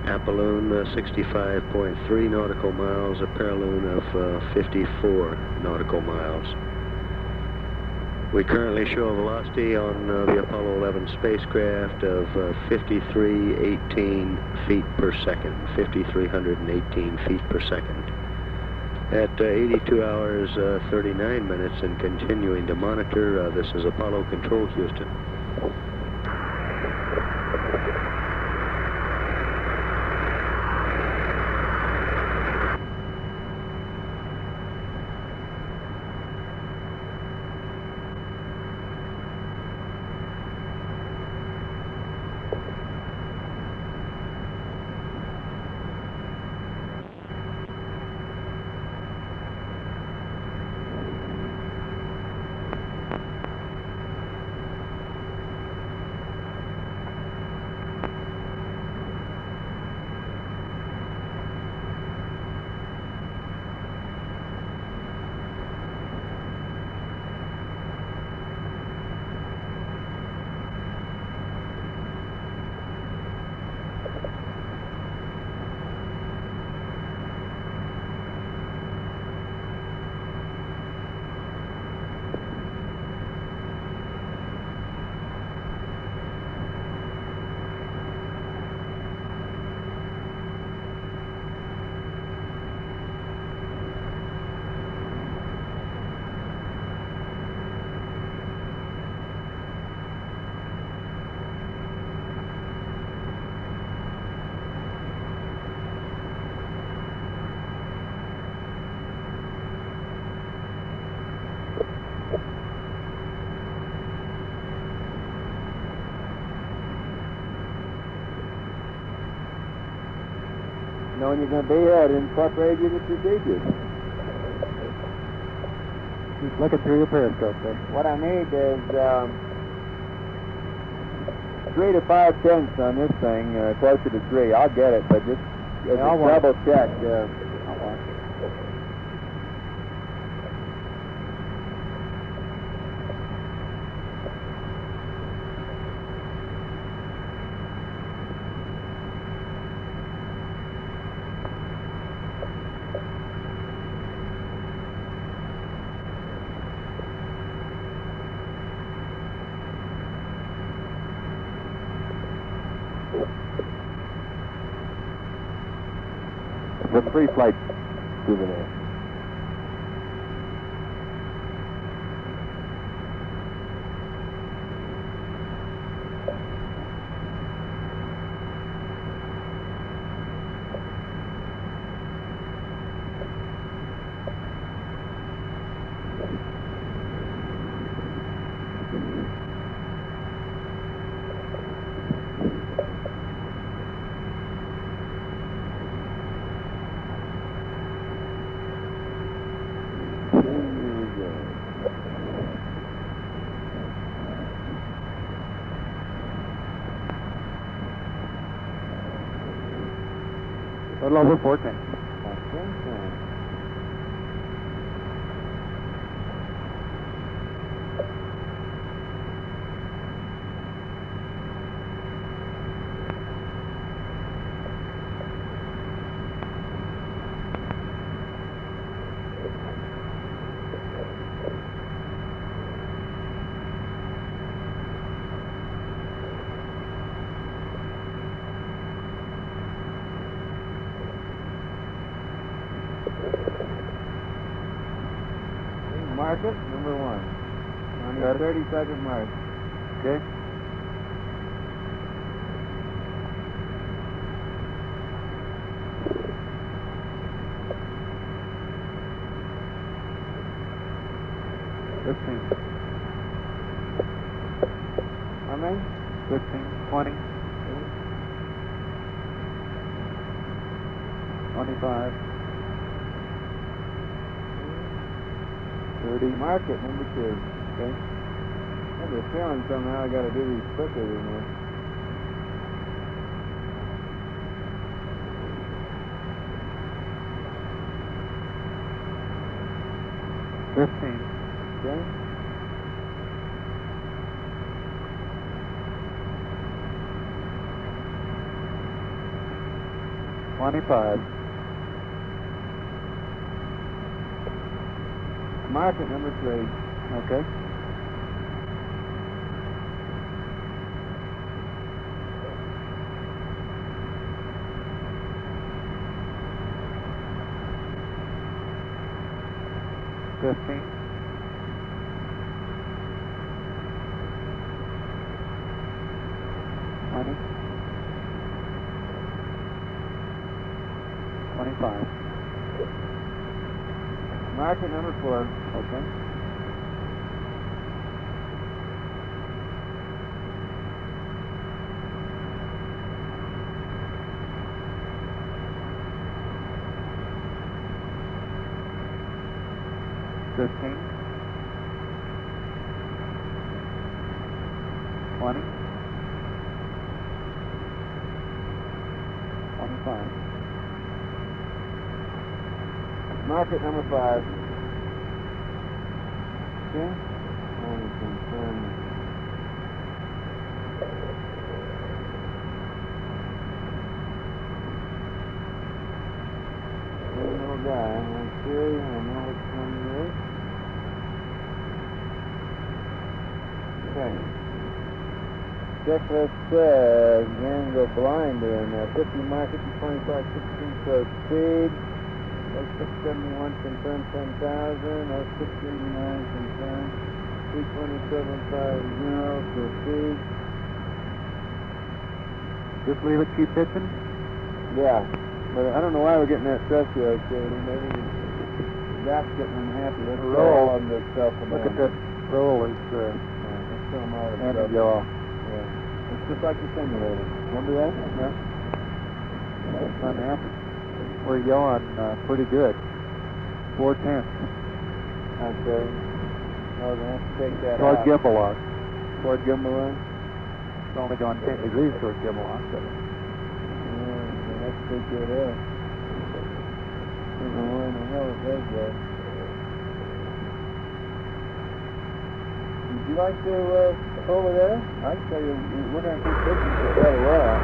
Apolune uh, 65.3 nautical miles, a Perilune of uh, 54 nautical miles. We currently show a velocity on uh, the Apollo 11 spacecraft of uh, 5318 feet per second, 5318 feet per second. At uh, 82 hours, uh, 39 minutes and continuing to monitor, this is Apollo Control Houston. When you're going to be here, I didn't incorporate you the procedures. Just looking through your periscope there. What I need is um, three to five tenths on this thing, uh, closer to three. I'll get it, but just, just double check. Uh, three flights to the nest. little over 14. second mark. Okay. Fifteen. How many? Fifteen, twenty. Twenty-five. 30. Mark it, number two. Okay. I have a feeling somehow I got to do these quicker than this. Fifteen. Okay. Twenty-five. Market number three. Okay. Fifteen. Twenty. Twenty-five. Mark number four. Okay. Fifteen. Twenty. Twenty-five. Mark it, number five. Okay. Only confirm. No guy. Okay. Checklist says, again, go blind doing that. 50 mark, 50, 25, 16 proceed. 0671 confirm 10,000. 0689 confirm. 32750 proceed. Just leave it, keep pitching? Yeah, but I don't know why we're getting that Tresio shady. Maybe that's getting unhappy. Let's Roll. roll on this stuff. Look at that roll is, uh, Let's throw 'em all in and self- yaw. Yeah. It's just like the simulator. Remember that? Yeah. Unhappy. We're yawing, uh, pretty good. Four tenths. Okay. Oh, they have to take that Toward out. gimbal lock. Toward gimbal line? It's only gone ten degrees toward gimbal lock, but Yeah, they have to take that out. I don't know where in the hell does that. Would you like to, uh, over there? I'd tell you, we're gonna keep fishing for quite a while.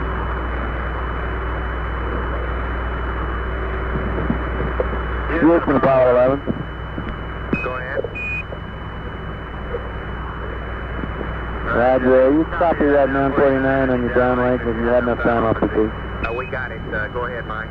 Houston, Apollo 11. Go ahead. Roger, you copy that 949 on your downlink if you had enough time off the tee. Uh, we got it. Uh, go ahead, Mike.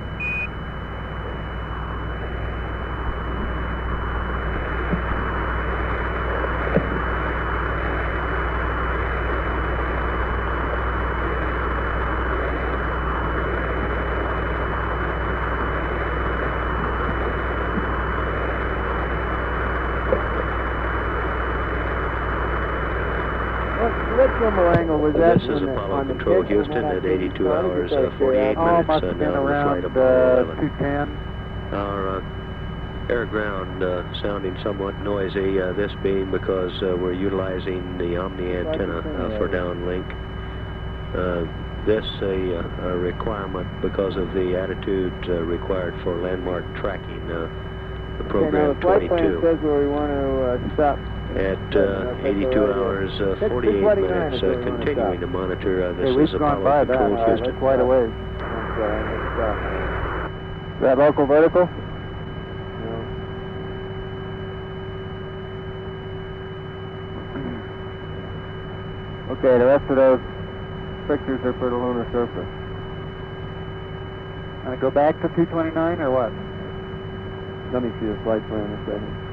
What, what gimbal angle was that? This is Apollo on Control Houston at 82 hours, uh, 48 oh, minutes, uh, been now on the flight Apollo uh, 11. two ten. Our uh, air ground uh, sounding somewhat noisy, uh, this being because uh, we're utilizing the Omni antenna uh, for downlink. Uh, this a, a requirement because of the attitude uh, required for landmark tracking. Uh, the Okay, now program the flight plan 22 says where we want to stop. At uh, 82 hours, uh, 48 minutes, is uh, wanna continuing stop. to monitor. Uh, this Hey, we've is gone Apollo by that, Control all right, Houston. quite a ways. I'm sorry, let's stop. Is that local vertical? No. Okay, the rest of those pictures are for the lunar surface. Uh, go back to 229 or what? Let me see the flight plan a second.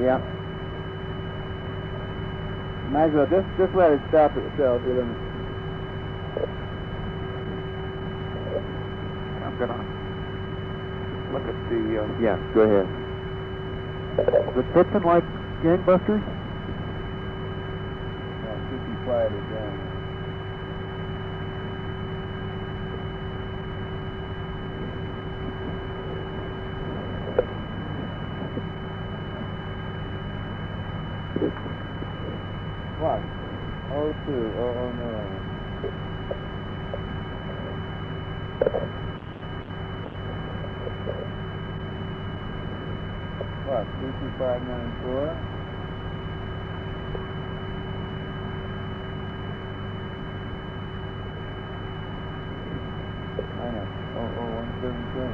Yeah. Might as well just just let it stop itself. It'll, I'm gonna look at the, uh, yeah, go ahead. the pitching like gangbusters? Yeah, should be quieted down. Fox 22594. I know. Oh, oh, 177.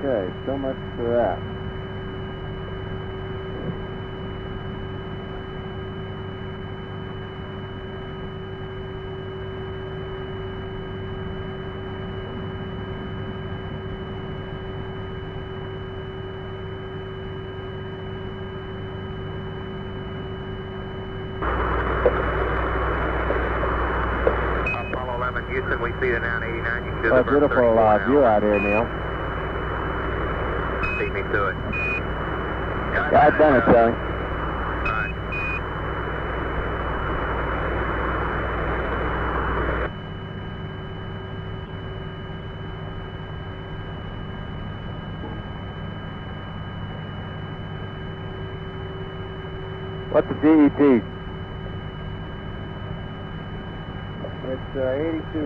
Okay, so much for that. Houston, we see the 989. You can do What a the burn beautiful 34 uh, view out here, Neil. Beat me to it. God done it. Alright. What's the DET? It's uh,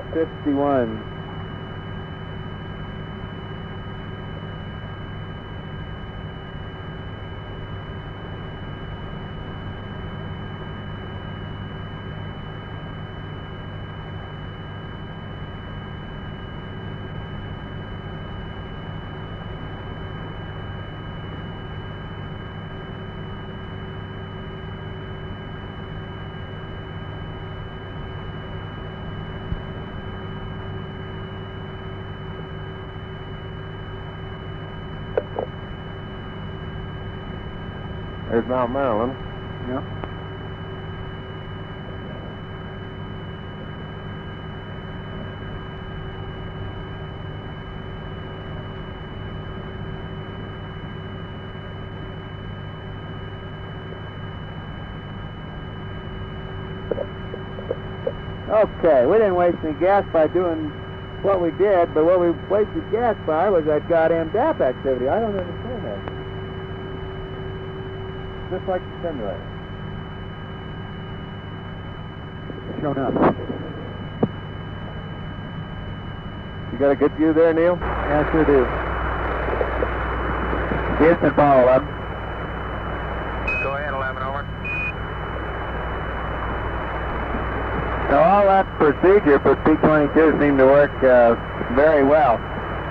8251. Maryland. Yeah. Okay, we didn't waste any gas by doing what we did, but what we wasted gas by was that goddamn DAP activity. I don't understand. Just like the simulator. Shown up. You got a good view there, Neil? Yeah, I sure do. Houston, follow up. Go ahead, 11, over. So all that procedure for P-22 seemed to work uh, very well.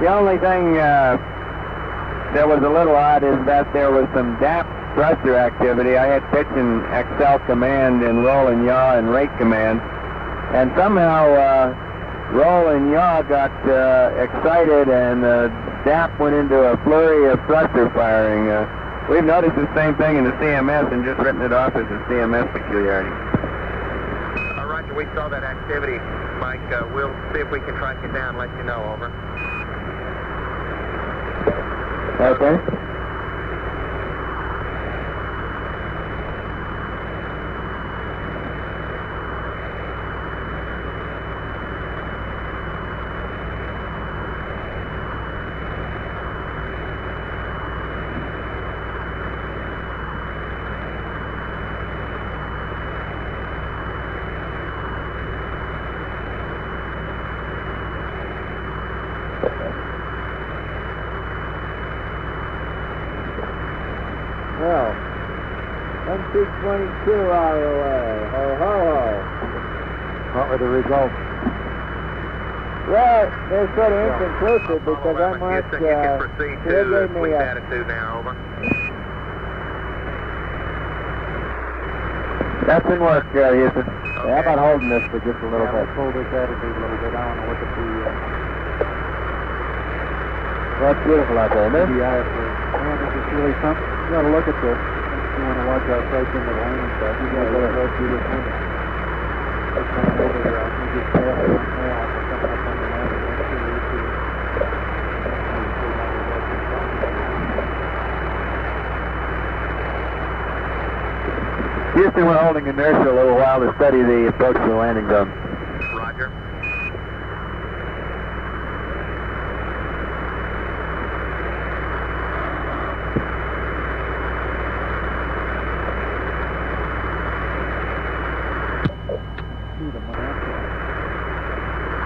The only thing uh, that was a little odd is that there was some DAP thruster activity. I had pitch and accel command and roll and yaw and rate command. And somehow uh, roll and yaw got uh, excited and uh, DAP went into a flurry of thruster firing. Uh, we've noticed the same thing in the CMS and just written it off as a CMS peculiarity. Uh, Roger, we saw that activity, Mike. Uh, we'll see if we can track it down, let you know, over. Okay. Well, MC-22 ROA. Ho, ho, ho. What were the results? Well, they're sort of inconclusive because I Apollo 11, marked, Houston, you can uh, proceed they to gave me fleet a, attitude now, over. that's in work, uh, Houston. Yeah, how about holding this for just a little Yeah, bit? let's hold this attitude a little bit. I want to look at the, uh, Well, it's beautiful out there, isn't it? the eye man, this is really something. You gotta look at this. You wanna watch our approach into the lane and stuff. You gotta go through this window. Just kind of over there. You just pass it on now. It's coming up on the map. and Make sure you see it. Houston, we're holding inertia a little while to study the approach to the landing zone. Roger.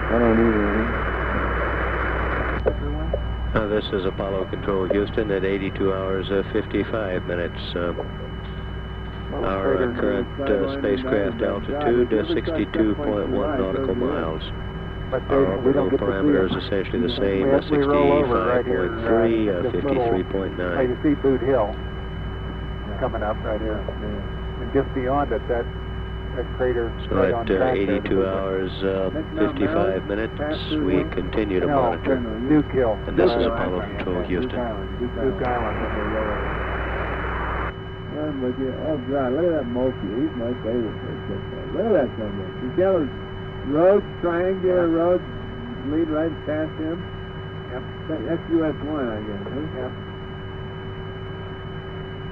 I don't either. Uh, this is Apollo Control Houston at 82 hours uh, 55 minutes. Uh, our uh, current uh, spacecraft altitude is 62.1 nautical miles. But Our they- we don't orbital see parameters essentially the same, uh, have- we roll over right here, 65.3, uh, uh, this little- 53.9. you see Boot Hill coming up right here. And just beyond it, that, that crater So right at uh, track there. 82 hours uh, 55 minutes, we continue to monitor. And this is Apollo. Control Houston. I'm with you. Oh, God, look at that Moltke. He's my favorite. Look at that something. You got those roads, triangular roads, lead right past him? Yep. That- That's US 1, I guess, huh? Yep.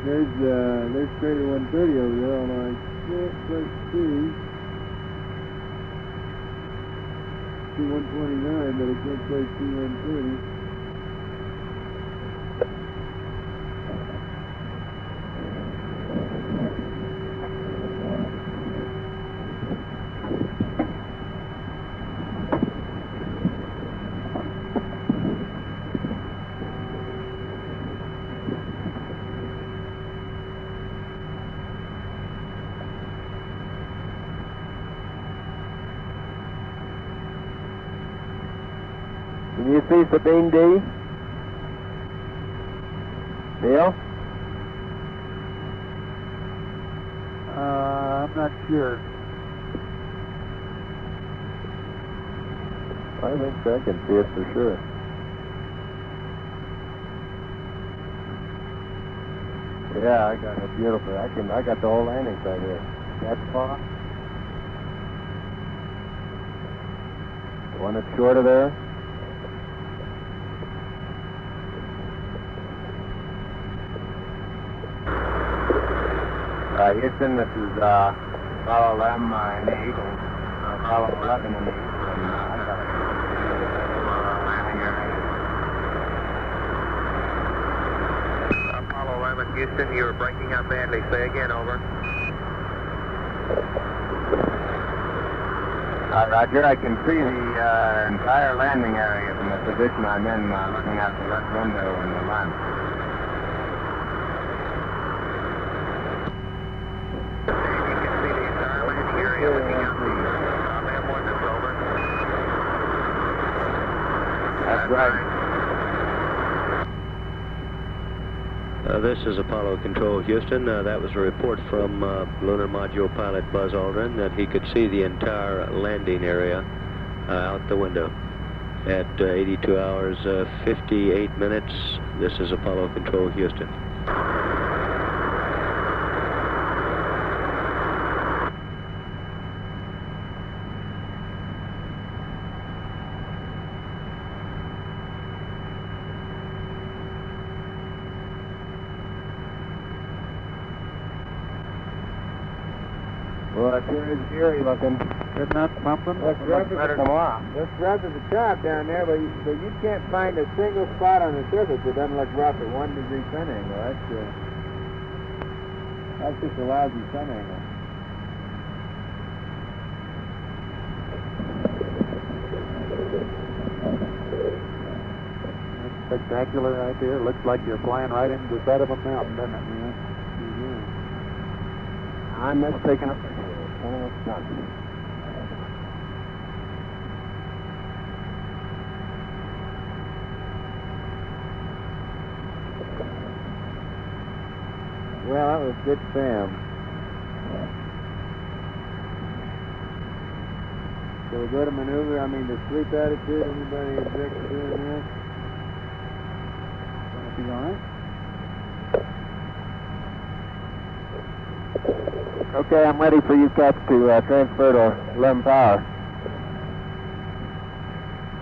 There's, uh, there's crater 130 over there, although I can't quite see. See 129, but I can't quite see 130. You see Sabine D? Neil? Uh, I'm not sure. I think I can see it for sure. Yeah, I got it beautiful. I can. I got the whole landing site here. That's far. The one that's short of there. Uh, Houston, this is uh, Apollo 11 uh, in the Eagle. Uh, Apollo 11 in the Eagle. And, uh, I got it. Apollo 11, Houston, you are breaking up badly. Say again, over. Uh, Roger, I can see the uh, entire landing area from the position I'm in, uh, looking out the left window in the LEM. You can see the entire landing area looking out the top M1 that's over. That's right. Uh, this is Apollo Control Houston. Uh, that was a report from uh, Lunar Module pilot Buzz Aldrin that he could see the entire landing area uh, out the window. At uh, 82 hours, uh, 58 minutes, this is Apollo Control Houston. Well, it sure is eerie looking. Isn't that something? Looks better tomorrow. Looks rough as a top down there, but you, but you can't find a single spot on the surface that doesn't look rough at one degree sun angle. That's uh, that's just a lousy sun angle. That's spectacular right there. Looks like you're flying right into the side of a mountain, doesn't it, man? I'm just taking a Well, that was good Sam. So we go to maneuver, I mean the sleep attitude, anybody object to doing that? Gonna be all right. Okay, I'm ready for you cats to uh, transfer to LEM power.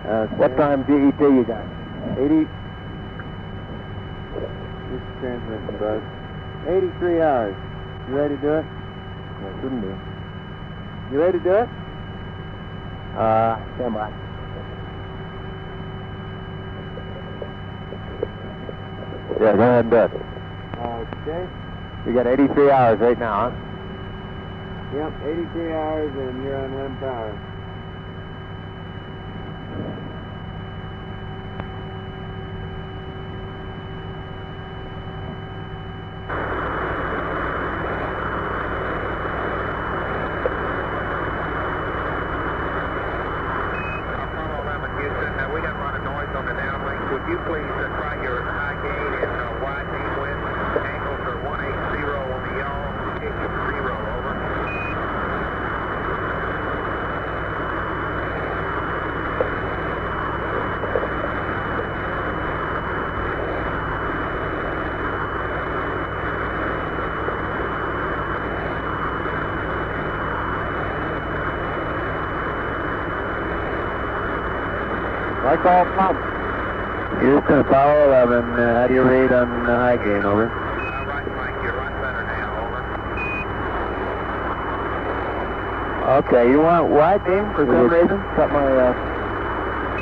Uh, what time GET you got? 80? Just transmission, bud. 83 hours. You ready to do it? Yeah, shouldn't be. You ready to do it? Uh, stand by. Yeah, go ahead and do it. Okay. You got 83 hours right now, huh? Yep, 83 hours and you're on one power. Apollo 11, Houston, uh, we got a lot of noise on the downlink. Would you please uh, try your high gain and uh, wide beam width? Angles are 180 on the yaw, pitch 0, over. Like all pump. Houston, Apollo 11, uh, how do you read on the high gain, over? Uh, right flank, you're better now, over. Okay, you want wide beam for some reason? Cut my uh,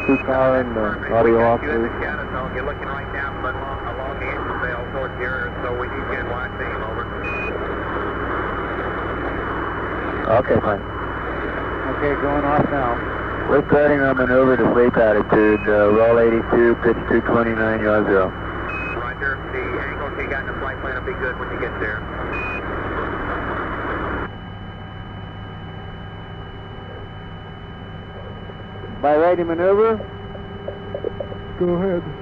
two power and uh, audio off, you in the shadow zone. You're looking right down along, along the engine bell towards the earth, so we need you in wide beam, over. Okay, fine. Okay, going off now. We're starting our maneuver to sleep attitude, uh, roll 82, pitch 229, yaw 0. Roger. The angles you got in the flight plan will be good when you get there. By ready maneuver? Go ahead.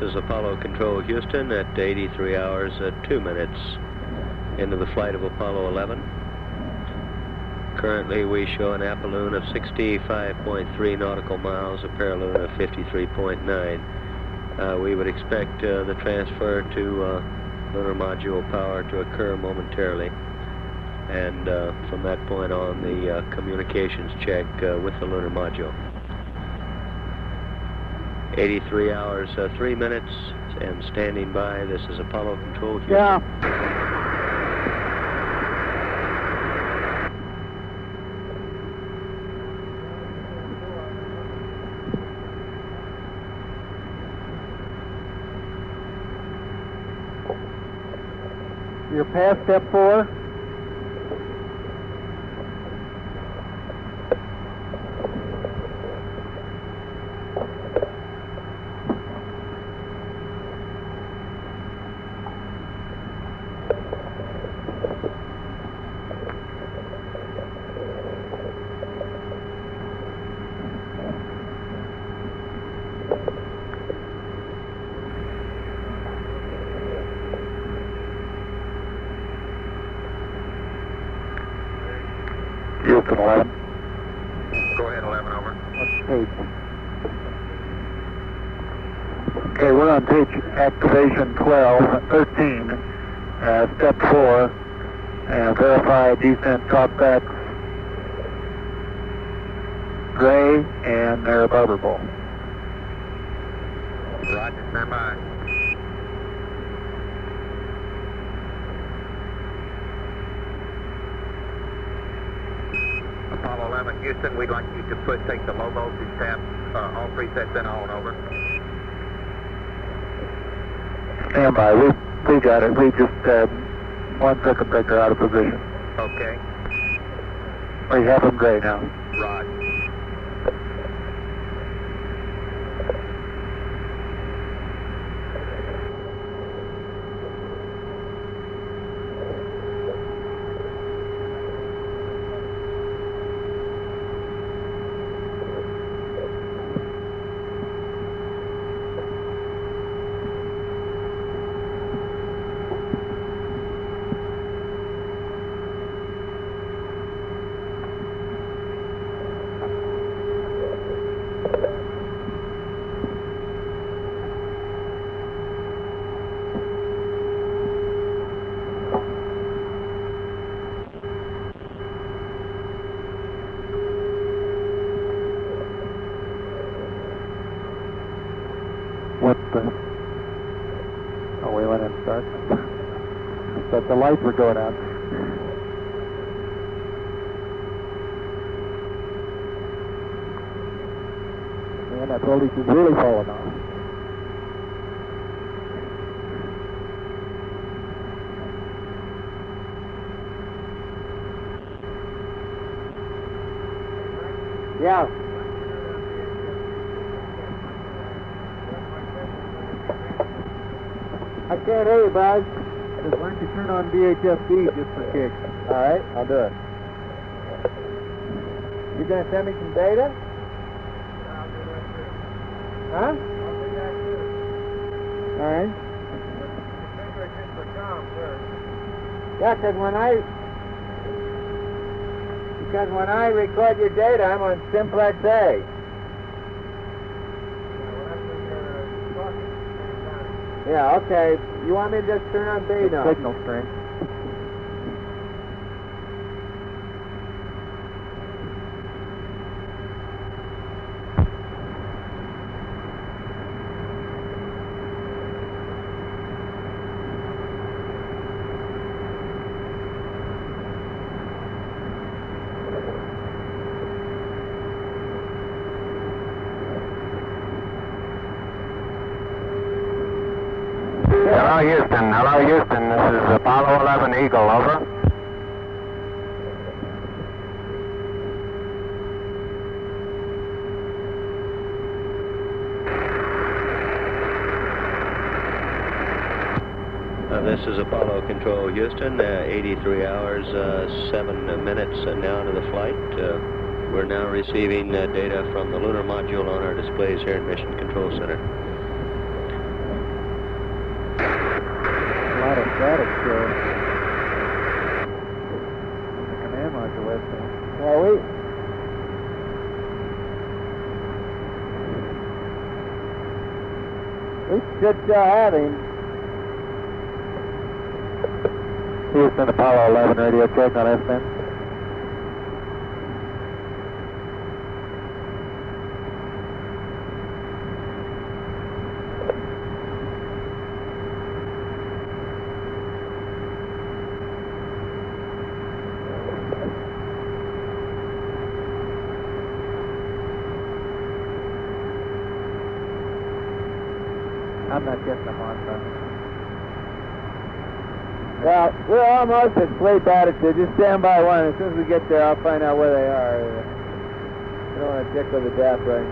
Is Apollo Control Houston at 83 hours at 2 minutes into the flight of Apollo 11. Currently we show an apolune of 65.3 nautical miles, a perilune of 53.9. Uh, we would expect uh, the transfer to uh, lunar module power to occur momentarily. And uh, from that point on, the uh, communications check uh, with the lunar module. 83 hours, uh, 3 minutes, and standing by. This is Apollo Control Houston. Yeah. You're past step four? Houston 11. Go ahead, 11, over. What's page? Okay, we're on page activation 12, 13, uh, step 4, uh, verify descent talkbacks, gray, and they're barber pole. Roger, stand by. Apollo 11, Houston, we'd like you to put, take the low voltage tap, uh, all three sets in on, over. Stand by. We've, We got it. We just had one circuit breaker out of position. Okay. We have them gray now. Rod. What the? Oh, we went in dark. but the lights were going out. Man, that voltage is really falling off. Yeah. I can't hear you, Buzz. Just why don't you turn on VHFD just for kicks? All right, I'll do it. You gonna send me some data? Huh? All right. Yeah, 'cause when I because when I record your data, I'm on Simplex A. Yeah, okay. You want me to just turn on B now? Signal strength. Hello, Houston. Hello, Houston. This is Apollo 11 Eagle. Over. Uh, this is Apollo Control Houston, uh, 83 hours, uh, 7 minutes uh, now into the flight. Uh, we're now receiving uh, data from the lunar module on our displays here in Mission Control Center. A lot of static still. The command module is there. Well, we we should still have him. Houston, Apollo 11 radio check on S-band. I'm not getting them on the We're almost at sleep attitude. Just stand by one. As soon as we get there, I'll find out where they are. I don't want to tickle the death right.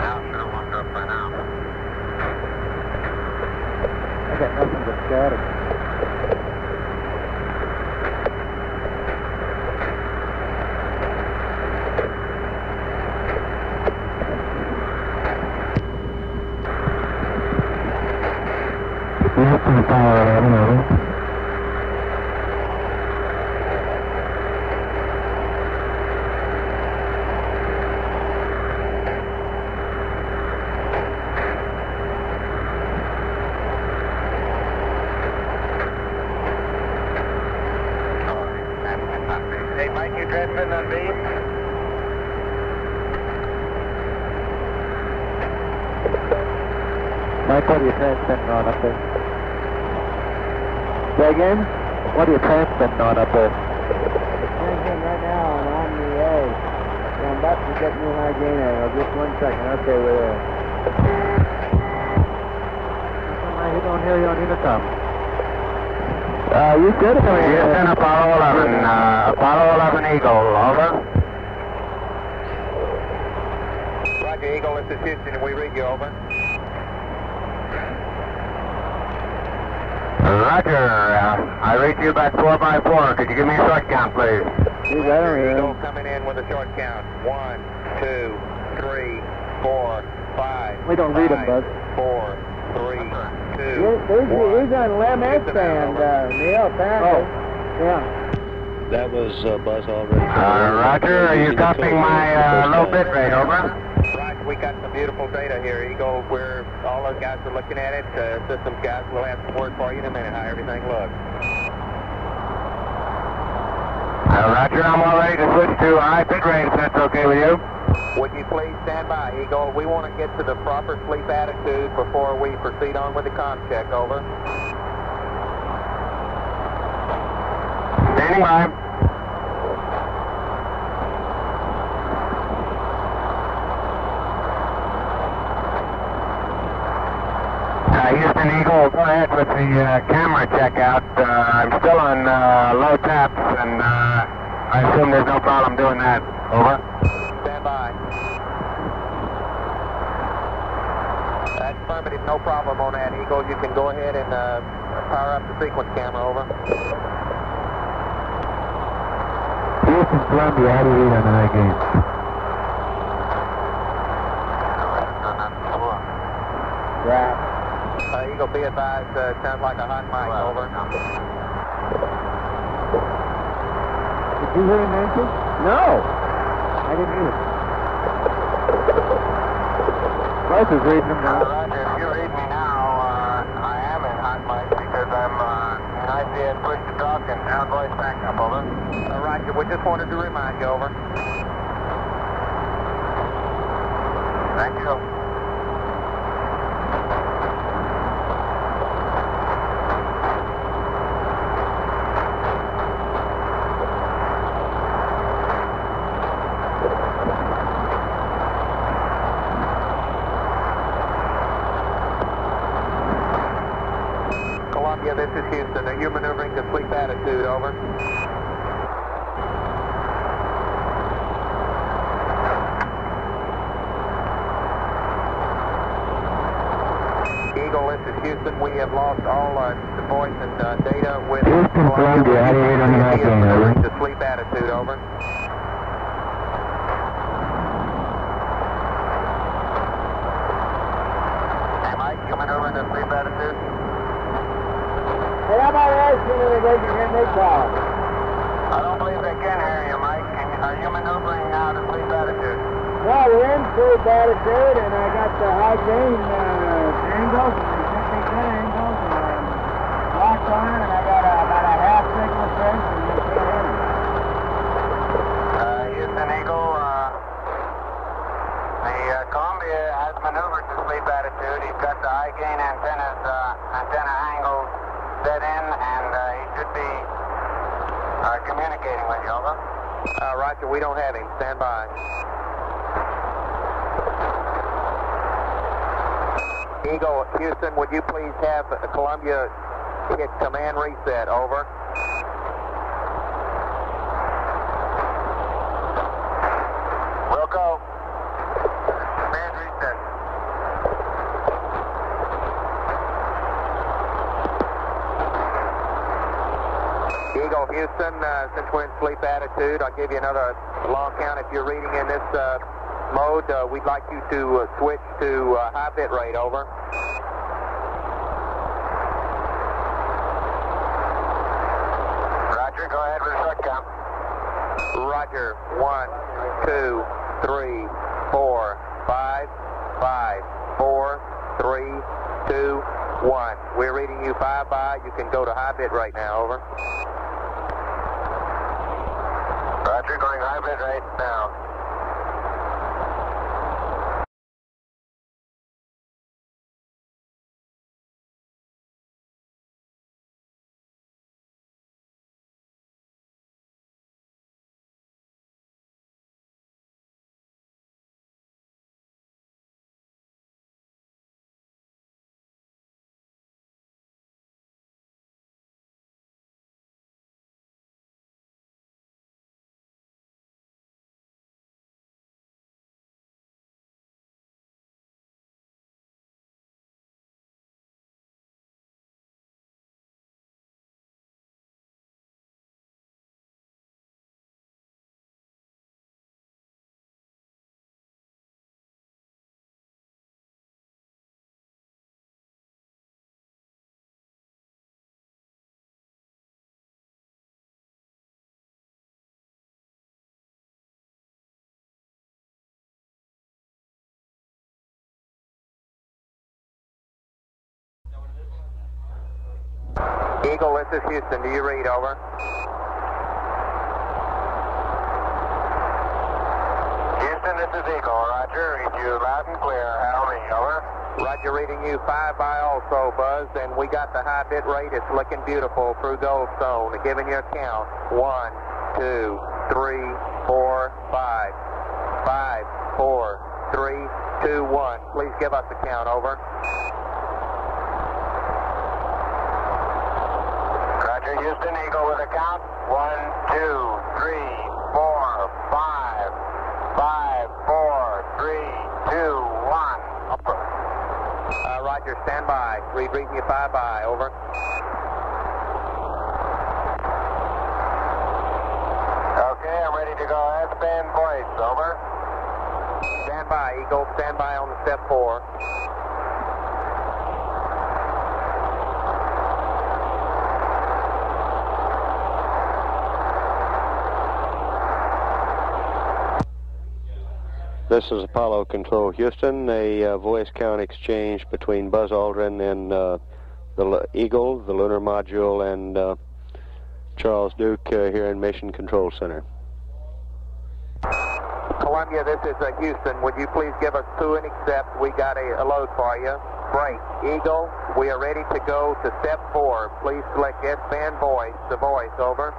Now, sure look up for now. I got nothing but static. Thank you, transmitting on beat. Mike, what are you transmitting on up there? Say again? What are you transmitting on up there? Transmitting right now on Omni A. Yeah, I'm about to get new high gain arrow. Just one second. Okay, we're there. He don't hear you on intercom. Uh, you good? Houston, Apollo 11. Uh, Apollo 11 Eagle, over. Roger, Eagle, this is Houston. We read you, over. Roger, I read you back 4 by 4 Could you give me a short count, please? You got here. Eagle coming in with a short count. One, two, three, four, five. We don't read 'em, five, Buzz. Four, three, two, He's, he's, one. he's on Lem S Houston, band, over. uh, Neil, apparently. Yeah. That was uh, Buzz already. Uh, Roger, are you Using copying my uh, low bit rate, over? Roger, we got some beautiful data here, Eagle. We're, all those guys are looking at it. Uh, systems guys will have some word for you in a minute how everything looks. Uh, Roger, I'm all ready to switch to high bit range, if that's okay with you. Would you please stand by, Eagle? We want to get to the proper sleep attitude before we proceed on with the com check, over. Standing by. Uh, Houston Eagle, go ahead with the uh, camera checkout. Uh, I'm still on uh, low taps, and uh, I assume there's no problem doing that. Over. Stand by. That's affirmative, no problem on that, Eagle. You can go ahead and uh, power up the sequence camera. Over. Houston, Columbia, how do you read on the high gain? Right. Uh, Eagle, be advised, uh, sounds like a hot mic. Over. Did you hear him answer? No. I didn't hear. Buzz is reading Uh, now. Roger, if you read me now, uh, I am in hot mic because I'm uh, in ICS push to talk and out voice backup, over. Uh, Roger, we just wanted to remind you, over. Thank you. Columbia, this is Houston. Are you maneuvering to sleep attitude, over? Eagle, this is Houston. We have lost all uh, the voice and uh, data with Houston, Columbia, how do you read on the He is hurricane, maneuvering over? to sleep attitude, over. Hey, Mike, you maneuvering to sleep attitude? Hey, how about asking if they can hear me call? I don't believe they can hear you, Mike. Can you, are you maneuvering now to sleep attitude? No, we're in sleep attitude, and I got the high gain uh, angles, and they think they good angles, and I'm locked on, and I got a, about a half signal strength, and you can't hear me. Uh, Houston Eagle, uh, the uh, Columbia has maneuvered to sleep attitude. He's got the high gain antennas, uh, antenna angles set in, and uh, he should be uh, communicating with you, over. Uh, Roger, we don't have him. Stand by. Eagle, Houston, would you please have Columbia hit command reset, over? We'll go. Command reset. Eagle Houston, uh, since we're in sleep attitude, I'll give you another long count. If you're reading in this uh, mode, uh, we'd like you to uh, switch to uh, high bit rate, over. Roger, go ahead with the short count. Roger, one, two, three, four, five, five, four, three, two, one. We're reading you five by. You can go to high bit right now. Eagle, this is Houston. Do you read? Over. Houston, this is Eagle. Roger. Read you loud and clear. How me? Over. Roger, reading you five by also, Buzz, and we got the high bit rate. It's looking beautiful through Goldstone. Giving you a count. One, two, three, four, five. Five, four, three, two, one. Please give us a count. Over. Roger, Houston, Eagle with a count. One, two, three, four, five. Five, four, three, two, one. Upper. Uh, Roger, stand by. Read reading you five by. Over. Okay, I'm ready to go. S-band voice. Over. Stand by, Eagle. Stand by on the step four. This is Apollo Control Houston, a uh, voice count exchange between Buzz Aldrin and uh, the L- Eagle, the lunar module, and uh, Charles Duke uh, here in Mission Control Center. Columbia, this is uh, Houston. Would you please give us P00 and accept? We got a, a load for you. Break. Eagle, we are ready to go to step four. Please select S-band voice. The voice, over.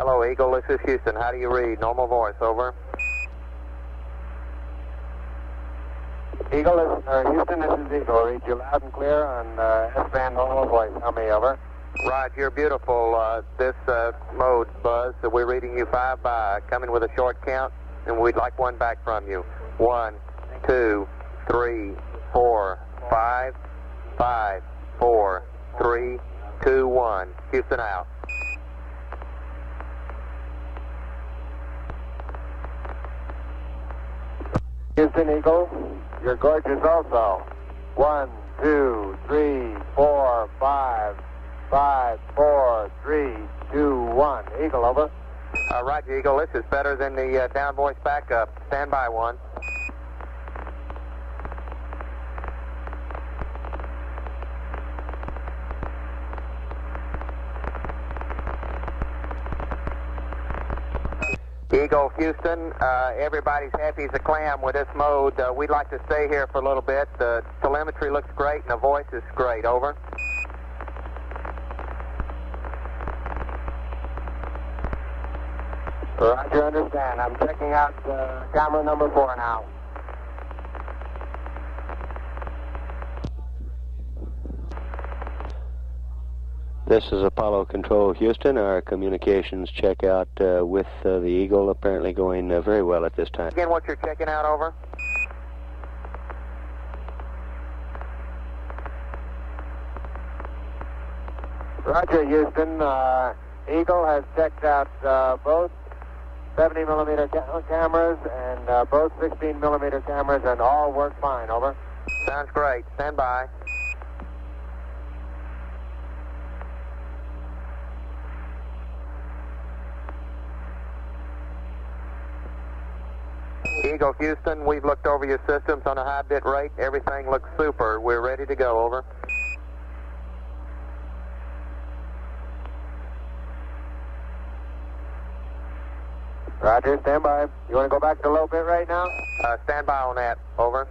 Hello, Eagle. This is Houston. How do you read? Normal voice, over. Eagle, this, uh, Houston, this is Eagle. Read you loud and clear on uh, S-band normal voice. How me? Over. Rod, you're beautiful. Uh, this uh, mode, Buzz, so we're reading you five by, coming with a short count, and we'd like one back from you. One, two, three, four, five, five, four, three, two, one. Houston out. Houston, Eagle, you're gorgeous also. One, two, three, four, five, five, four, three, two, one. Eagle, over. Uh, Roger, Eagle, this is better than the uh, down voice backup. Stand by one. Eagle, Houston, uh, everybody's happy as a clam with this mode. Uh, we'd like to stay here for a little bit. The telemetry looks great and the voice is great. Over. Roger, understand. I'm checking out uh, camera number four now. This is Apollo Control Houston. Our communications checkout uh, with uh, the Eagle apparently going uh, very well at this time. Again, what you're checking out, over? Roger, Houston. Uh, Eagle has checked out uh, both 70 millimeter ca- cameras and uh, both 16 millimeter cameras, and all work fine. Over. Sounds great. Stand by. Eagle Houston, we've looked over your systems on a high bit rate. Everything looks super. We're ready to go. Over. Roger, stand by. You want to go back to low bit right now? Uh, stand by on that. Over.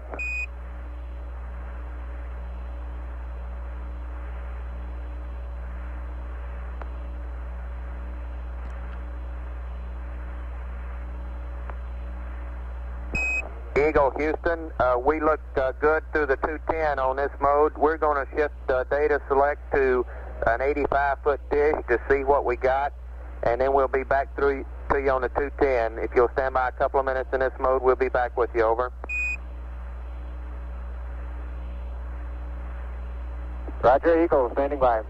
Eagle Houston, uh, we look uh, good through the 210 on this mode. We're going to shift uh, data select to an 85 foot dish to see what we got, and then we'll be back through to you on the 210. If you'll stand by a couple of minutes in this mode, we'll be back with you. Over. Roger, Eagle, standing by.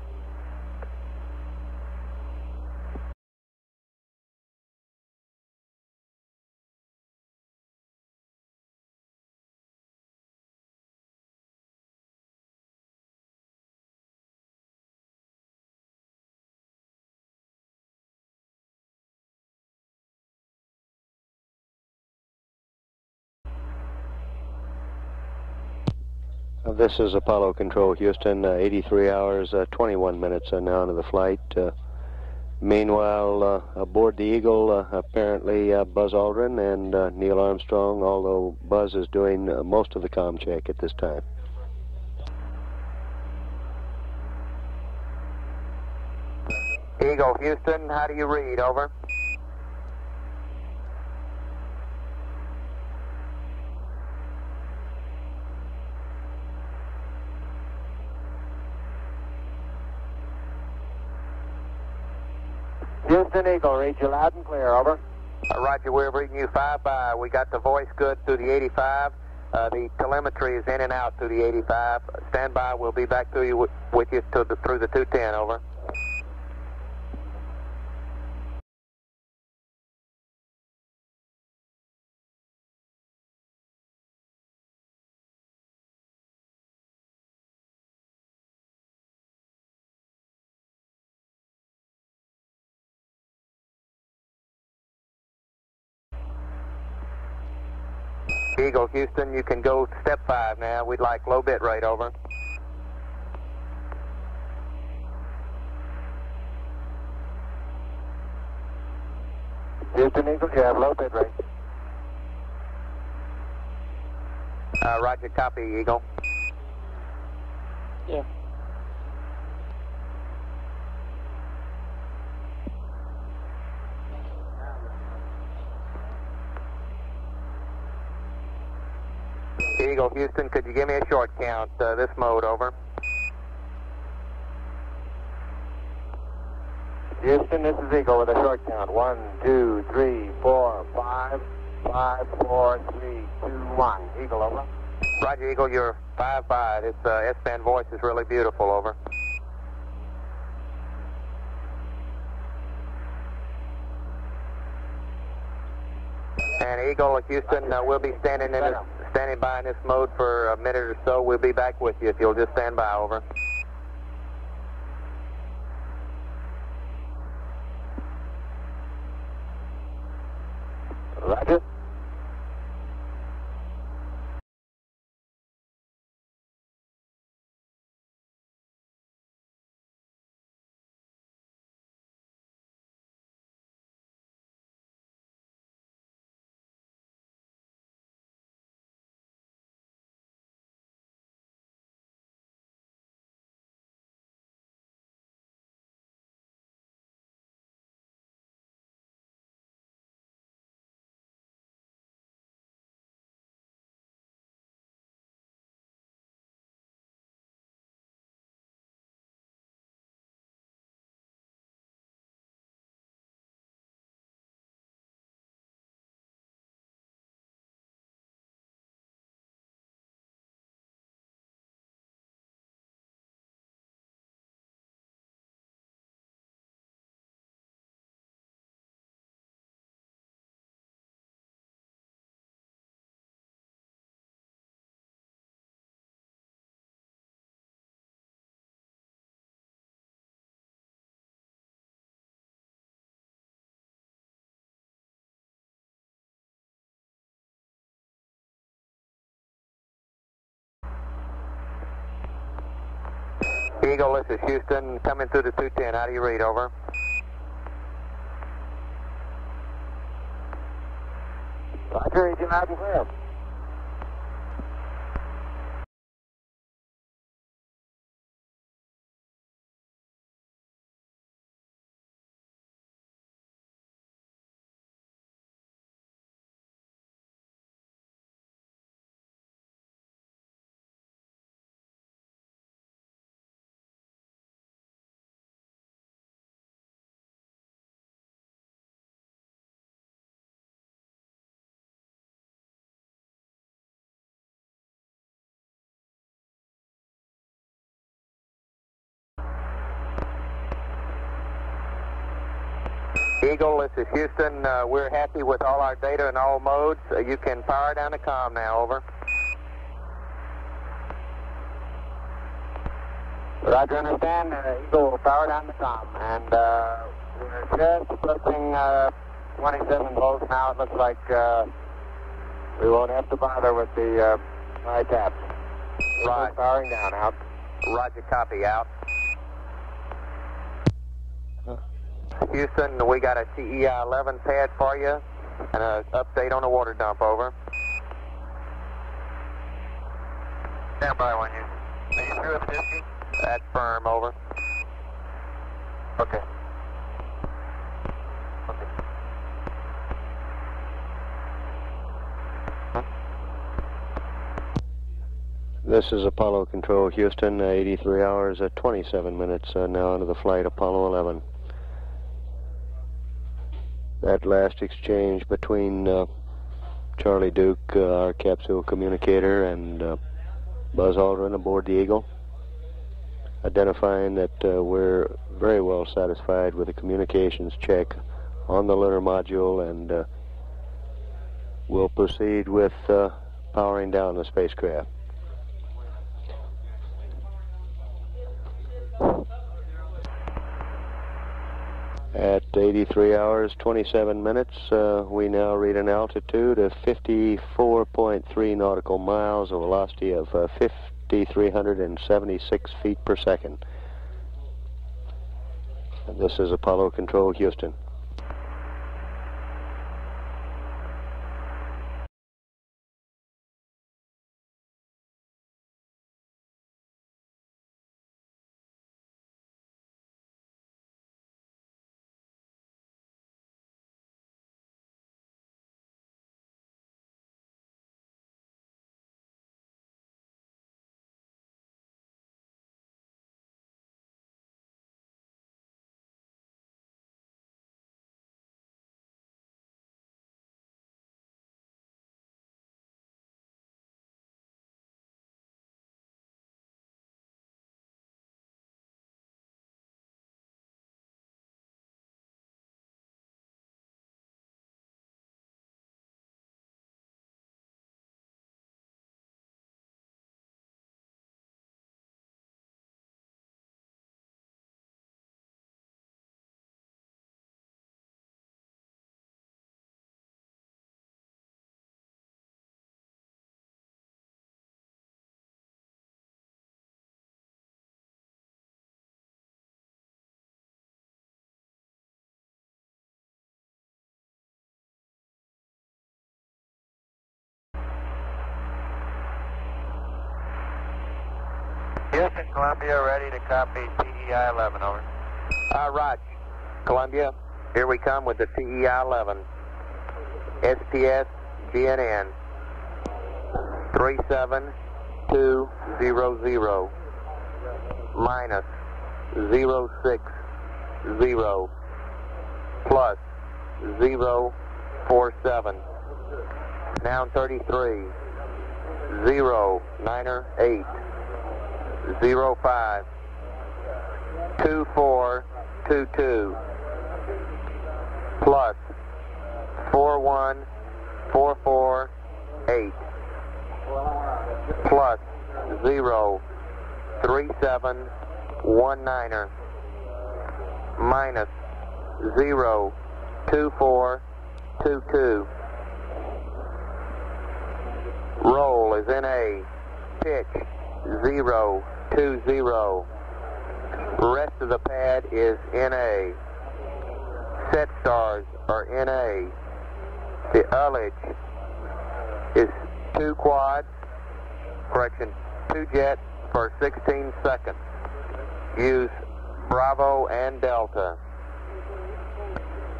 This is Apollo Control Houston. Uh, 83 hours, uh, 21 minutes uh, now into the flight. Meanwhile, uh, aboard the Eagle, uh, apparently uh, Buzz Aldrin and Neil Armstrong, although Buzz is doing most of the com check at this time. Eagle Houston, how do you read? Over. Houston, Eagle, read you loud and clear. Over. Uh, Roger, we're reading you five by. We got the voice good through the 85. Uh, the telemetry is in and out through the 85. Stand by. We'll be back through you with, with you the, through the 210. Over. Eagle Houston, you can go step five now. We'd like low bit rate. Over. Houston, Eagle, you have low bit rate. Uh, Roger, copy, Eagle. Yeah. Eagle Houston, could you give me a short count? Uh, this mode. Over. Houston, this is Eagle with a short count. One, two, three, four, five, five, four, three, two, one. Eagle, over. Roger, Eagle, you're five by. This uh, S-band voice is really beautiful. Over. And Eagle, Houston, uh, we'll be standing in this, standing by in this mode for a minute or so. We'll be back with you if you'll just stand by. Over. Eagle, this is Houston, coming through the 210. How do you read? Over. Roger, engine loud Eagle, this is Houston. Uh, we're happy with all our data in all modes. Uh, you can power down the comm now. Over. Roger, understand. Uh, Eagle will power down the comm. And uh, we're just approaching uh, 27 volts now. It looks like uh, we won't have to bother with the uh, high taps. Right. Powering down, out. Roger, copy. Out. Houston, we got a TEI 11 pad for you and an update on the water dump. Over. Stand by one, you. Are you through? That's firm. Over. Okay. Okay this is Apollo Control, Houston, uh, 83 hours, uh, 27 minutes uh, now into the flight, Apollo 11. That last exchange between uh, Charlie Duke, uh, our capsule communicator, and uh, Buzz Aldrin aboard the Eagle, identifying that uh, we're very well satisfied with the communications check on the lunar module and uh, we'll proceed with uh, powering down the spacecraft. At 83 hours, 27 minutes, uh, we now read an altitude of 54.3 nautical miles, a velocity of uh, 5,376 feet per second. And this is Apollo Control, Houston. Houston, Columbia, ready to copy TEI 11, over. Uh, Raj, Columbia, here we come with the TEI 11. SPS G&N 37200 minus 060 plus 047 down 33 0 niner 8 zero five two four two two plus four one four four eight plus zero three seven one niner minus zero two four two two. Roll is in a. Pitch zero two zero rest of the pad is NA. Set stars are NA. The ullage is two quads, correction, two jets for 16 seconds. Use Bravo and Delta.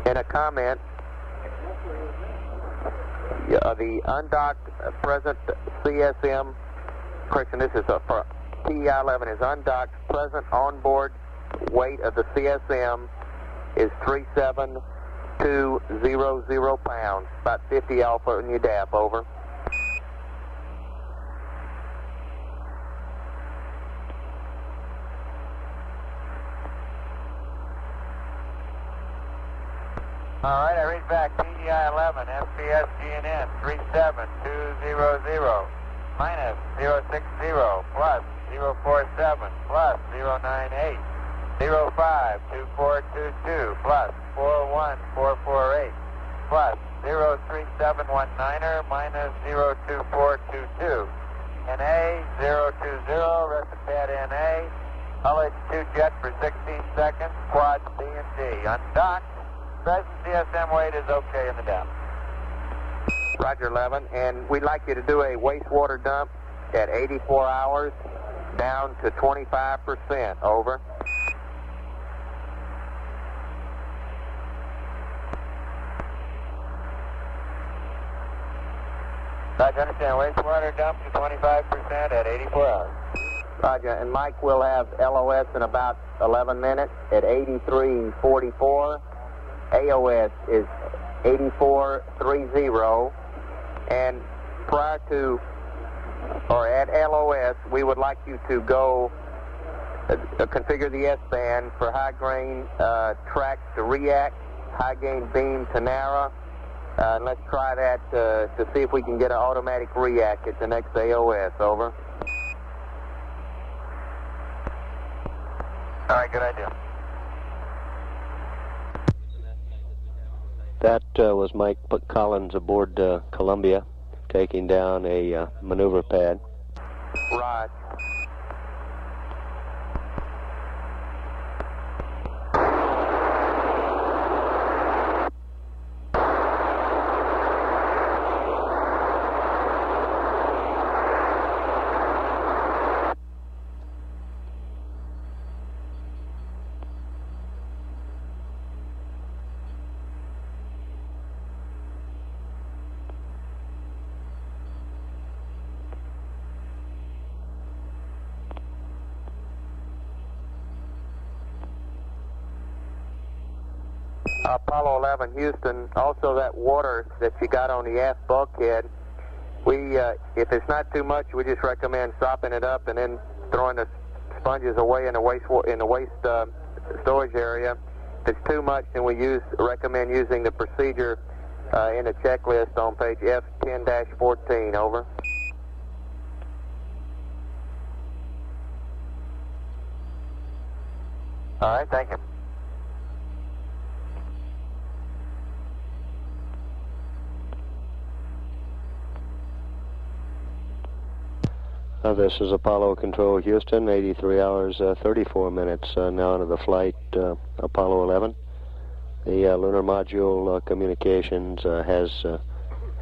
In a comment, uh, the undocked present CSM, correction, this is a, for TEI-11 is undocked present onboard weight of the CSM is 37200 pounds, about 50 alpha in your DAP, over. All right, I read back. PEI 11, SPS G&N 37200, minus 060, plus 047, plus 098, 052422, plus 41448, plus 03719er, minus 02422. NA 020, rest of pad NA. Ullage 2 jet for 16 seconds, quad B and D. Undocked. Present CSM weight is okay in the depth. Roger 11, and we'd like you to do a wastewater dump at 84 hours down to 25%, over. Roger, understand. Wastewater dump to 25% at 84 hours. Roger, and Mike will have LOS in about 11 minutes at 8344. AOS is 8430. And prior to, or at LOS, we would like you to go uh, configure the S-band for high gain uh, track to REACQ, high gain beam to narrow. Uh, and let's try that uh, to see if we can get an automatic REACQ at the next AOS. Over. All right, good idea. That uh, was Mike Collins aboard uh, Columbia, taking down a uh, maneuver pad. Right. Apollo 11 Houston, also that water that you got on the aft bulkhead, we, uh, if it's not too much, we just recommend sopping it up and then throwing the sponges away in the waste in the waste uh, storage area. If it's too much, then we use recommend using the procedure uh, in the checklist on page F10-14. Over. All right, thank you. Uh, this is Apollo Control Houston, 83 hours, uh, 34 minutes uh, now into the flight, uh, Apollo 11. The uh, lunar module uh, communications has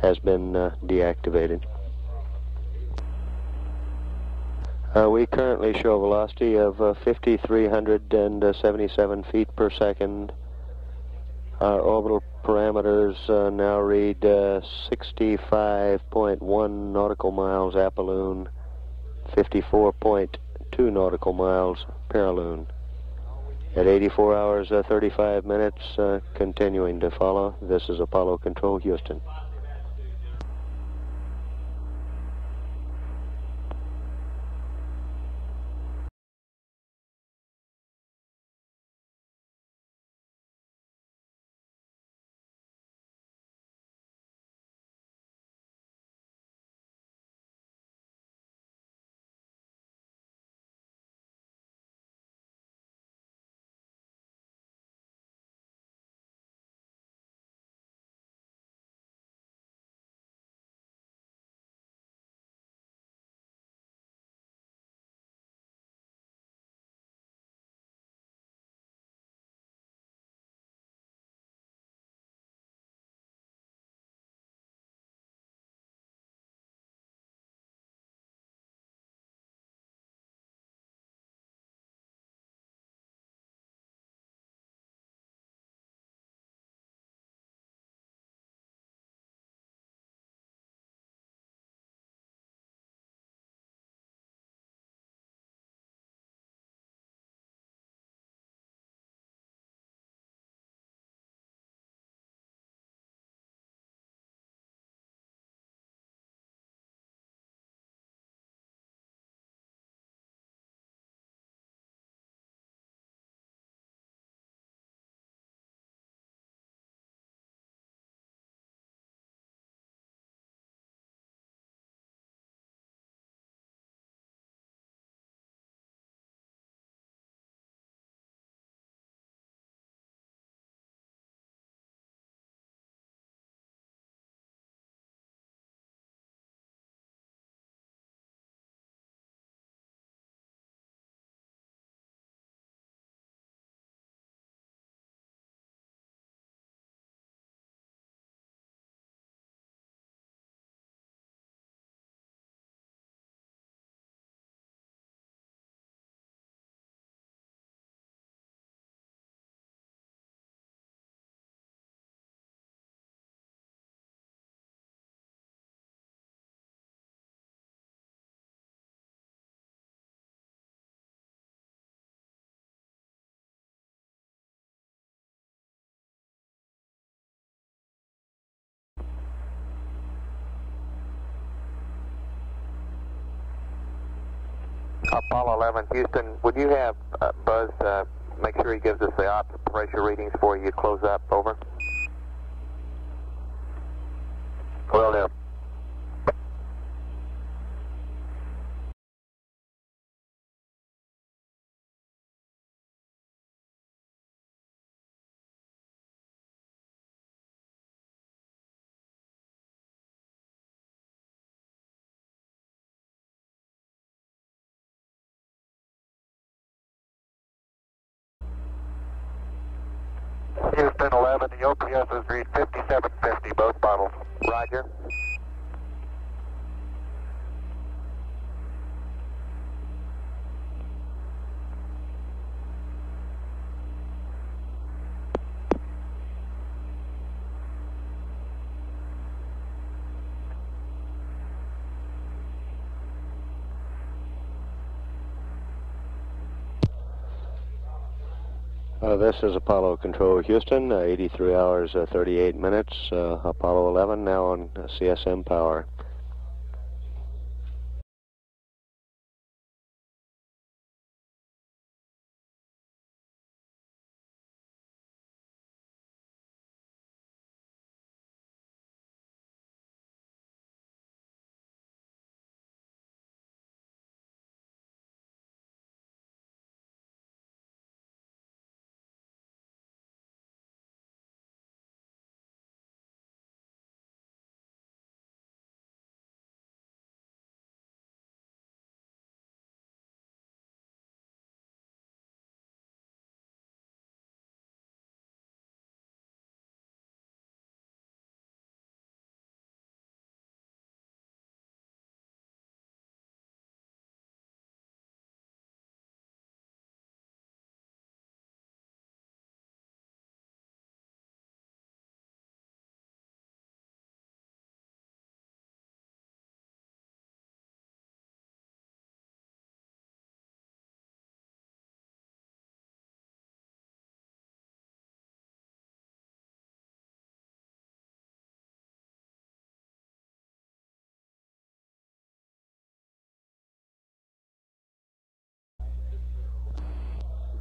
has been deactivated. we currently show a velocity of 5,377 feet per second. Our orbital parameters now read 65.1 nautical miles apolune. 54.2 nautical miles perilune. At 84 hours uh, 35 minutes, uh, continuing to follow. This is Apollo Control Houston. Apollo 11, Houston, would you have uh, Buzz uh, make sure he gives us the ops pressure readings before you close up? Over. Well, do. Houston 11, the OPS has read 5750, both bottles. Roger. Uh, this is Apollo Control Houston, uh, 83 hours, uh, 38 minutes. Uh, Apollo 11 now on uh, CSM power.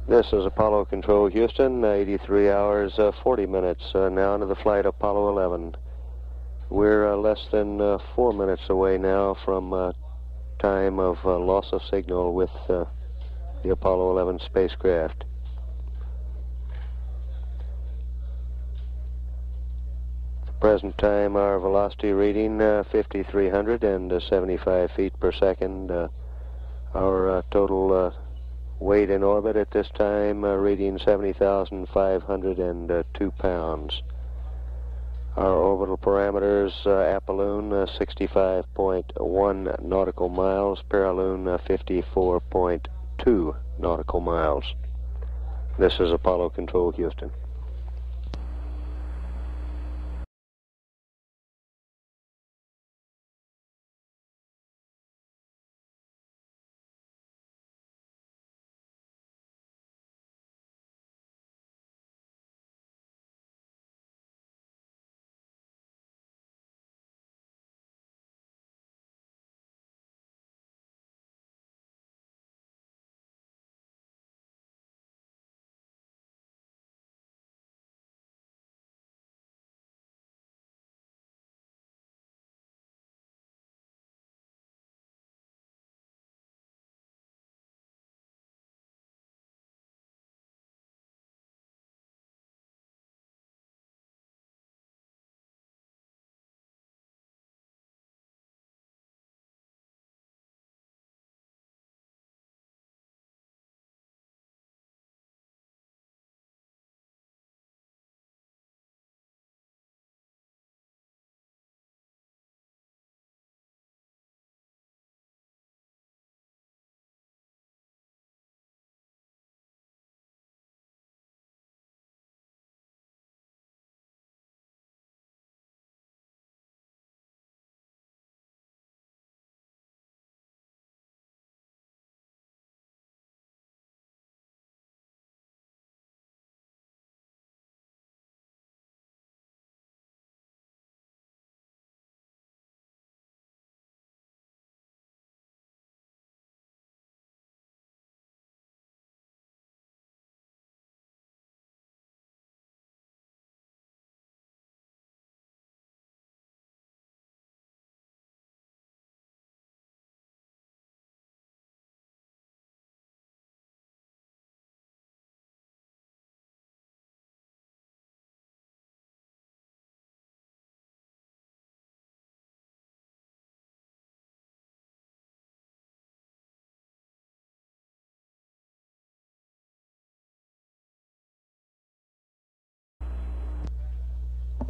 This is Apollo Control Houston, 83 hours, uh, 40 minutes uh, now into the flight Apollo 11. We're uh, less than uh, four minutes away now from uh, time of uh, loss of signal with the Apollo 11 spacecraft. At the present time, our velocity reading uh, 5,375 feet per second. Our total weight in orbit at this time uh, reading 70,502 pounds. Our orbital parameters, uh, apolune uh, 65.1 nautical miles, perilune uh, 54.2 nautical miles. This is Apollo Control Houston.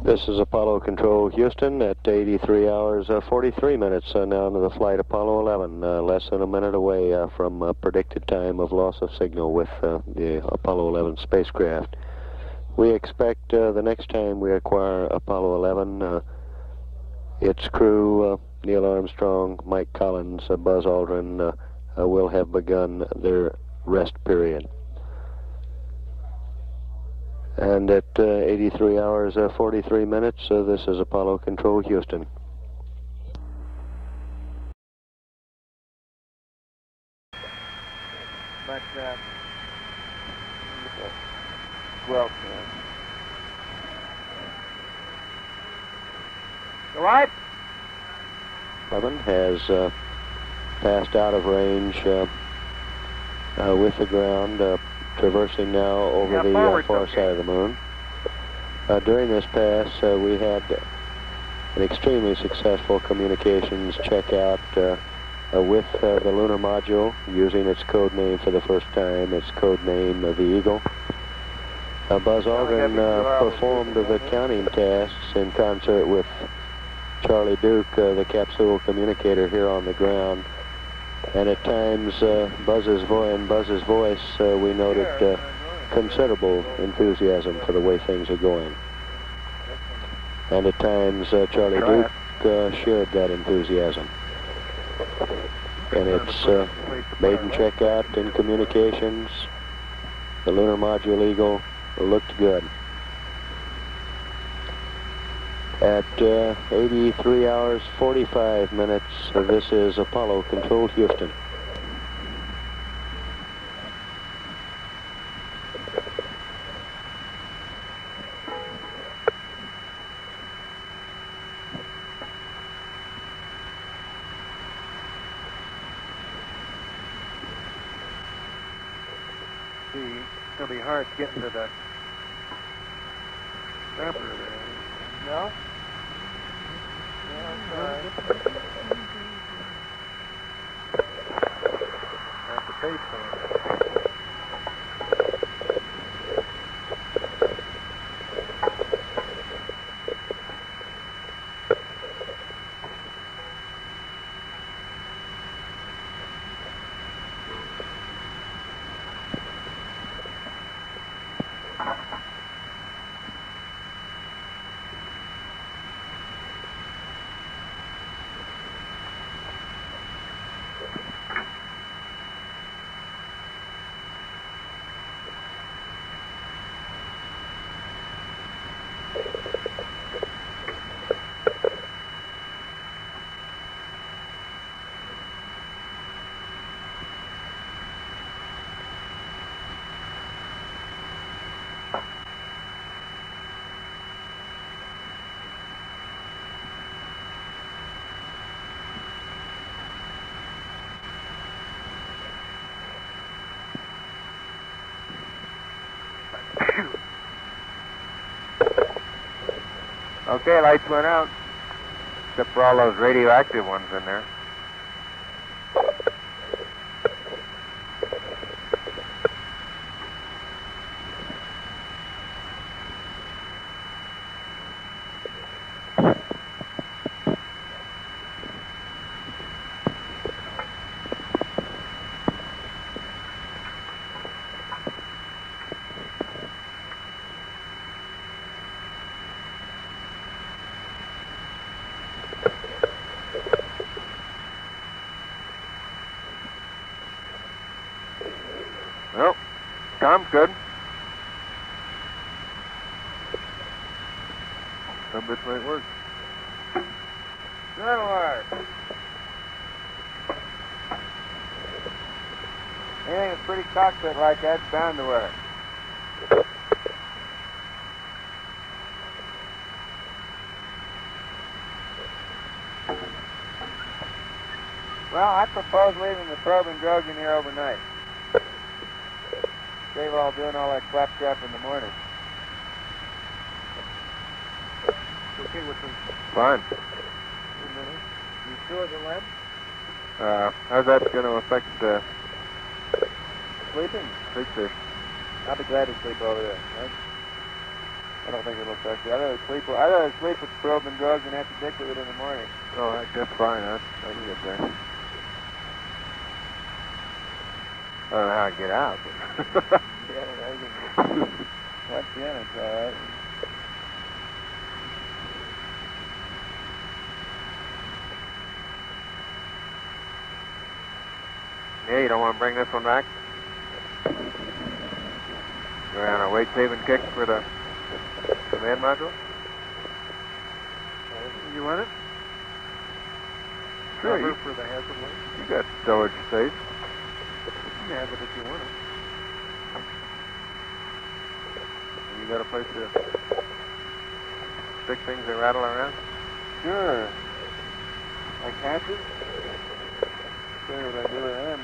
This is Apollo Control Houston at 83 hours uh, 43 minutes uh, now into the flight Apollo 11, uh, less than a minute away uh, from uh, predicted time of loss of signal with uh, the Apollo 11 spacecraft. We expect the next time we acquire Apollo 11, uh, its crew, Neil Armstrong, Mike Collins, Buzz Aldrin, will have begun their rest period. And at uh, 83 hours uh, 43 minutes, uh, this is Apollo Control Houston. But, uh, well, the light? 11 has uh, passed out of range uh, uh, with the ground, uh, traversing now over Yeah, the uh, far okay. side of the moon. Uh, during this pass, uh, we had an extremely successful communications checkout uh, uh, with uh, the lunar module, using its code name for the first time, its code name uh, the Eagle. Uh, Buzz Well, we have Aldrin uh, performed the counting tasks in concert with Charlie Duke, uh, the capsule communicator here on the ground. And at times, uh, Buzz's voice and Buzz's voice, uh, we noted uh, considerable enthusiasm for the way things are going. And at times, uh, Charlie Duke uh, shared that enthusiasm. And it's uh, maiden checkout in communications. The lunar module Eagle looked good. At uh, 83 hours 45 minutes, this is Apollo Control Houston. It's gonna be hard getting to the scrapper there. No? Have to pay for it. Okay, lights went out. Except for all those radioactive ones in there. Well, Tom's good. Some bits might work. Good work. Anything that's pretty cockpit like that's bound to work. Well, I propose leaving the probe and drogue in here overnight. Save all doing all that claptrap in the morning. Okay with the Fine. You sure the lead? Uh, how's that going to affect uh, Sleeping? Victor? I'll be glad to sleep over there. Right? I don't think it'll affect you. I'd rather sleep. I'd rather sleep with the probe and drogues and have to dick with it in the morning. Oh, that- that's fine. I, I can get there. I don't know how I get out, but Yeah, I can. Once in, it's all right. yeah, you don't want to bring this one back. Go on a weight saving kick for the command module. You want it? Sure, you, for the hazard light. you got storage space. You can have it if you want it. You got a place to stick things that rattle around. Sure. Like hatches? Tell you what I do with them.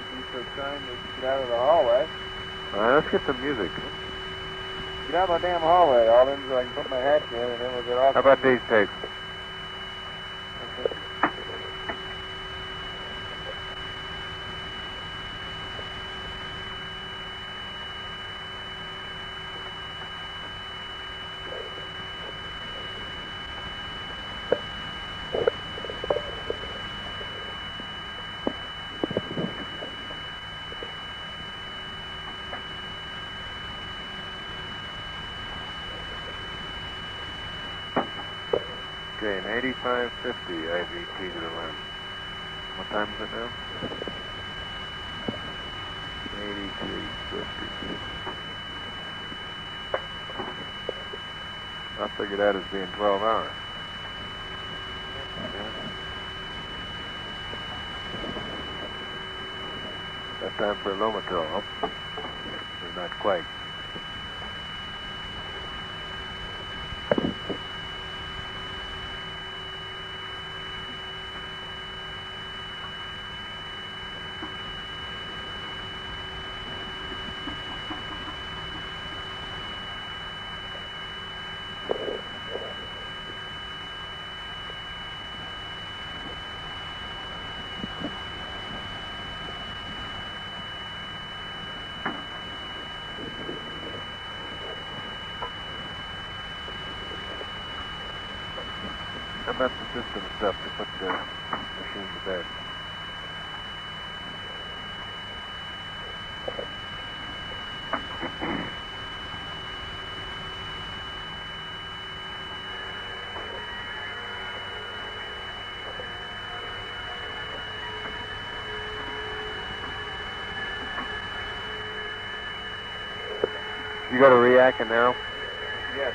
If you so kind to get out of the hallway. All right, let's get some music. Get out of the damn hallway, Aldrin, so I can put my hat in and then we'll get off. How about these tapes? Okay, an 8550 IVT to the limb. What time is it now? 8350. I figured that as being 12 hours. That time for Lomotil. Oh, but not quite. How about the system stuff to put the machine to bed? You got a REACQ and arrow? Yes.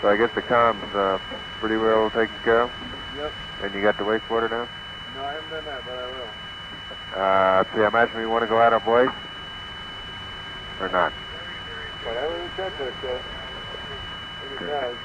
So I guess the comms uh, pretty well taken care of. Yep. And you got the wastewater down? No, I haven't done that, but I will. Uh, see, I imagine we want to go out of voice or not. Whatever the says. If it does.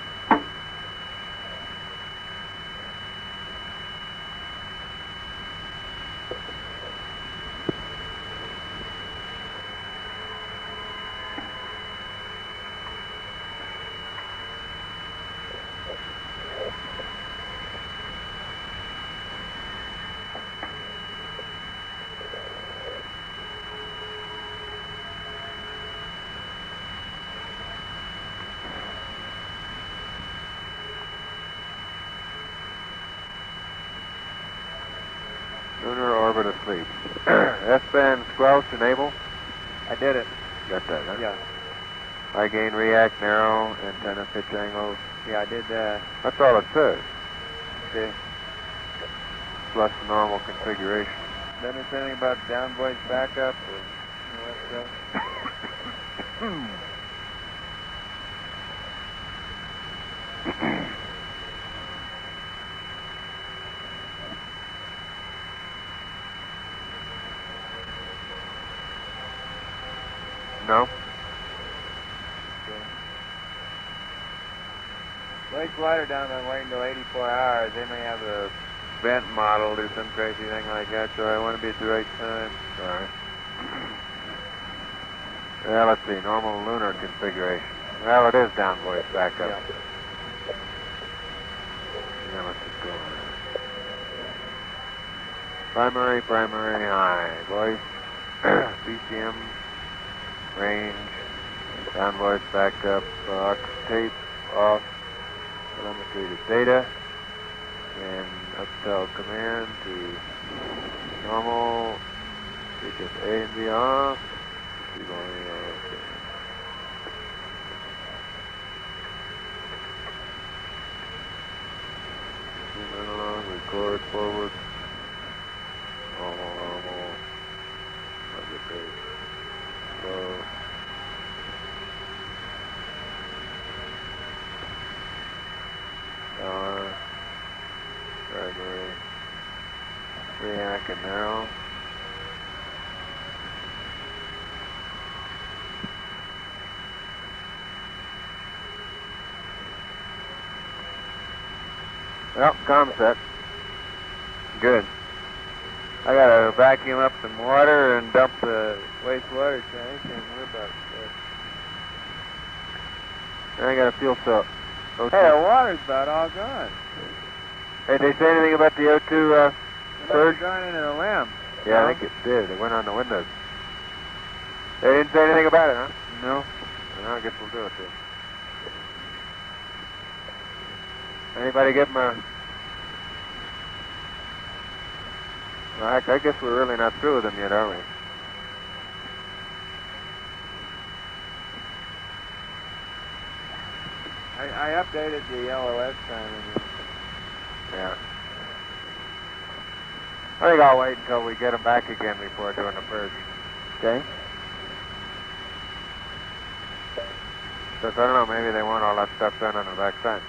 Lunar orbit asleep. S-band squelch enable. I did it. Got that, huh? Yeah. High gain REACQ narrow antenna pitch angles. Yeah, I did that. That's all it says. Okay. Plus the normal configuration. Then it's anything about down voice backup or all that stuff. Hmm. No? Glider down on waiting until 84 hours. They may have a vent model or some crazy thing like that, so I want to be at the right time. All right. Well, let's see. Normal lunar configuration. Well, it is down voice backup. Yeah. Yeah, let's just go on. Primary, primary, high. Voice, PCM, range, down voice back up, aux tape off, to data, and up tell command to normal, because A and B off, keep going, okay. Zoom in along, record forward, normal, normal, target base, slow. Power, primary, REACQ and narrow. Well, concept. Good. I gotta vacuum up some water and dump the wastewater tank, and we're about good. I got a fuel cell. O2. Hey, the water's about all gone. Hey, did they say anything about the O2 uh, surge? gone into the lamp. Yeah, I think it did. It went on the windows. They didn't say anything about it, huh? No. Well, I guess we'll do it then. Anybody give them a... I guess we're really not through with them yet, are we? I, I updated the LOS time. Yeah. I think I'll wait until we get them back again before doing the purge. Okay. Because I don't know, maybe they want all that stuff done on the back side.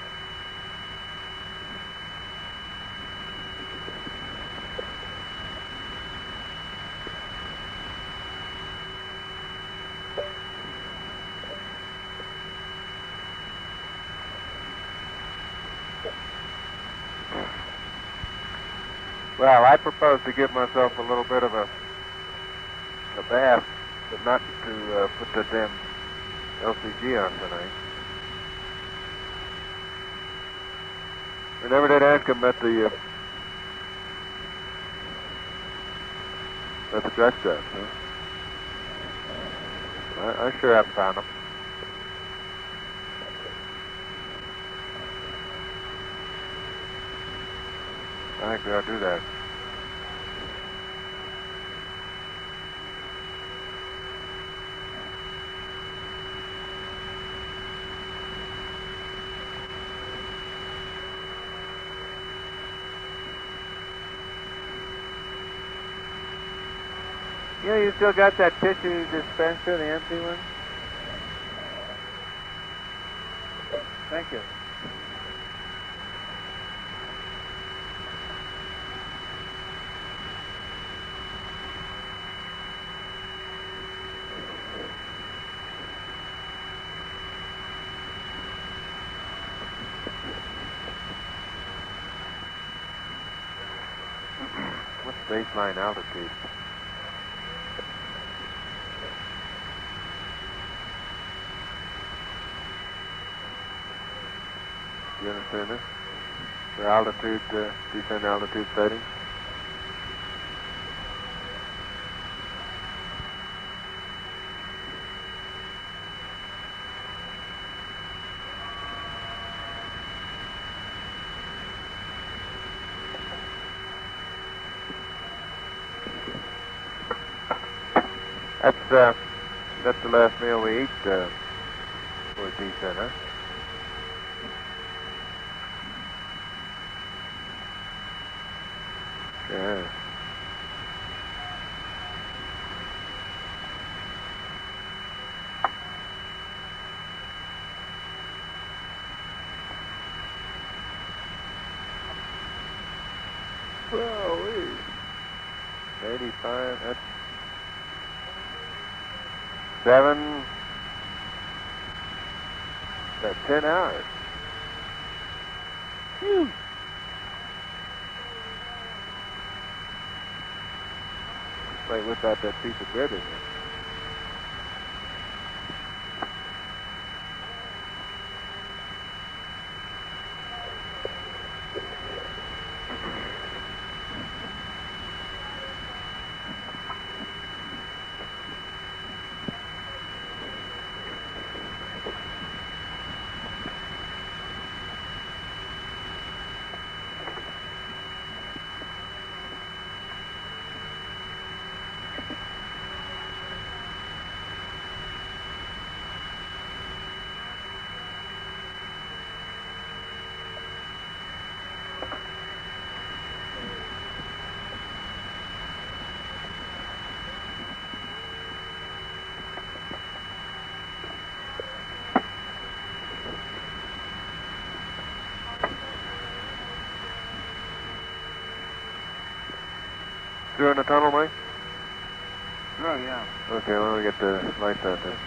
Well, I propose to give myself a little bit of a a bath, but not to uh, put the damn LCG on tonight. We never did ask him about the uh, about the dress dress, huh? I, I sure haven't found them. I think we ought to do that. You know, you still got that tissue dispenser, the empty one? Thank you. What's baseline altitude? This? For altitude, uh, descent altitude setting? That's, uh, that's the last meal we eat, uh, for descent, huh? Yeah. Whoa, 85, that's seven, that's 10 hours. Phew. Right without that piece of bread in there. In the tunnel, Mike? Oh, yeah. Okay, let me get the lights out there.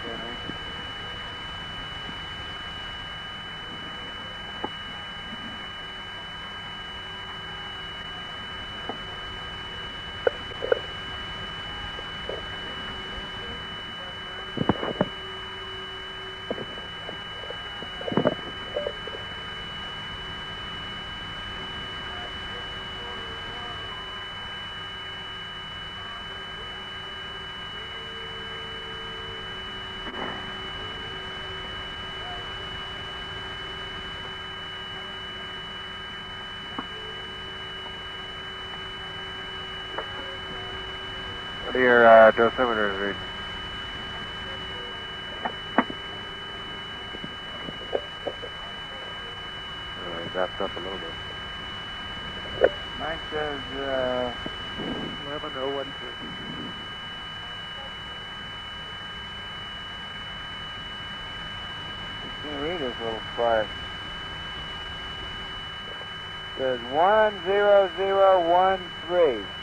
What uh, dosimeters reading? Oh, he dropped up a little bit. Mine says, uh, 11013. can't read this little spark. Says 10013.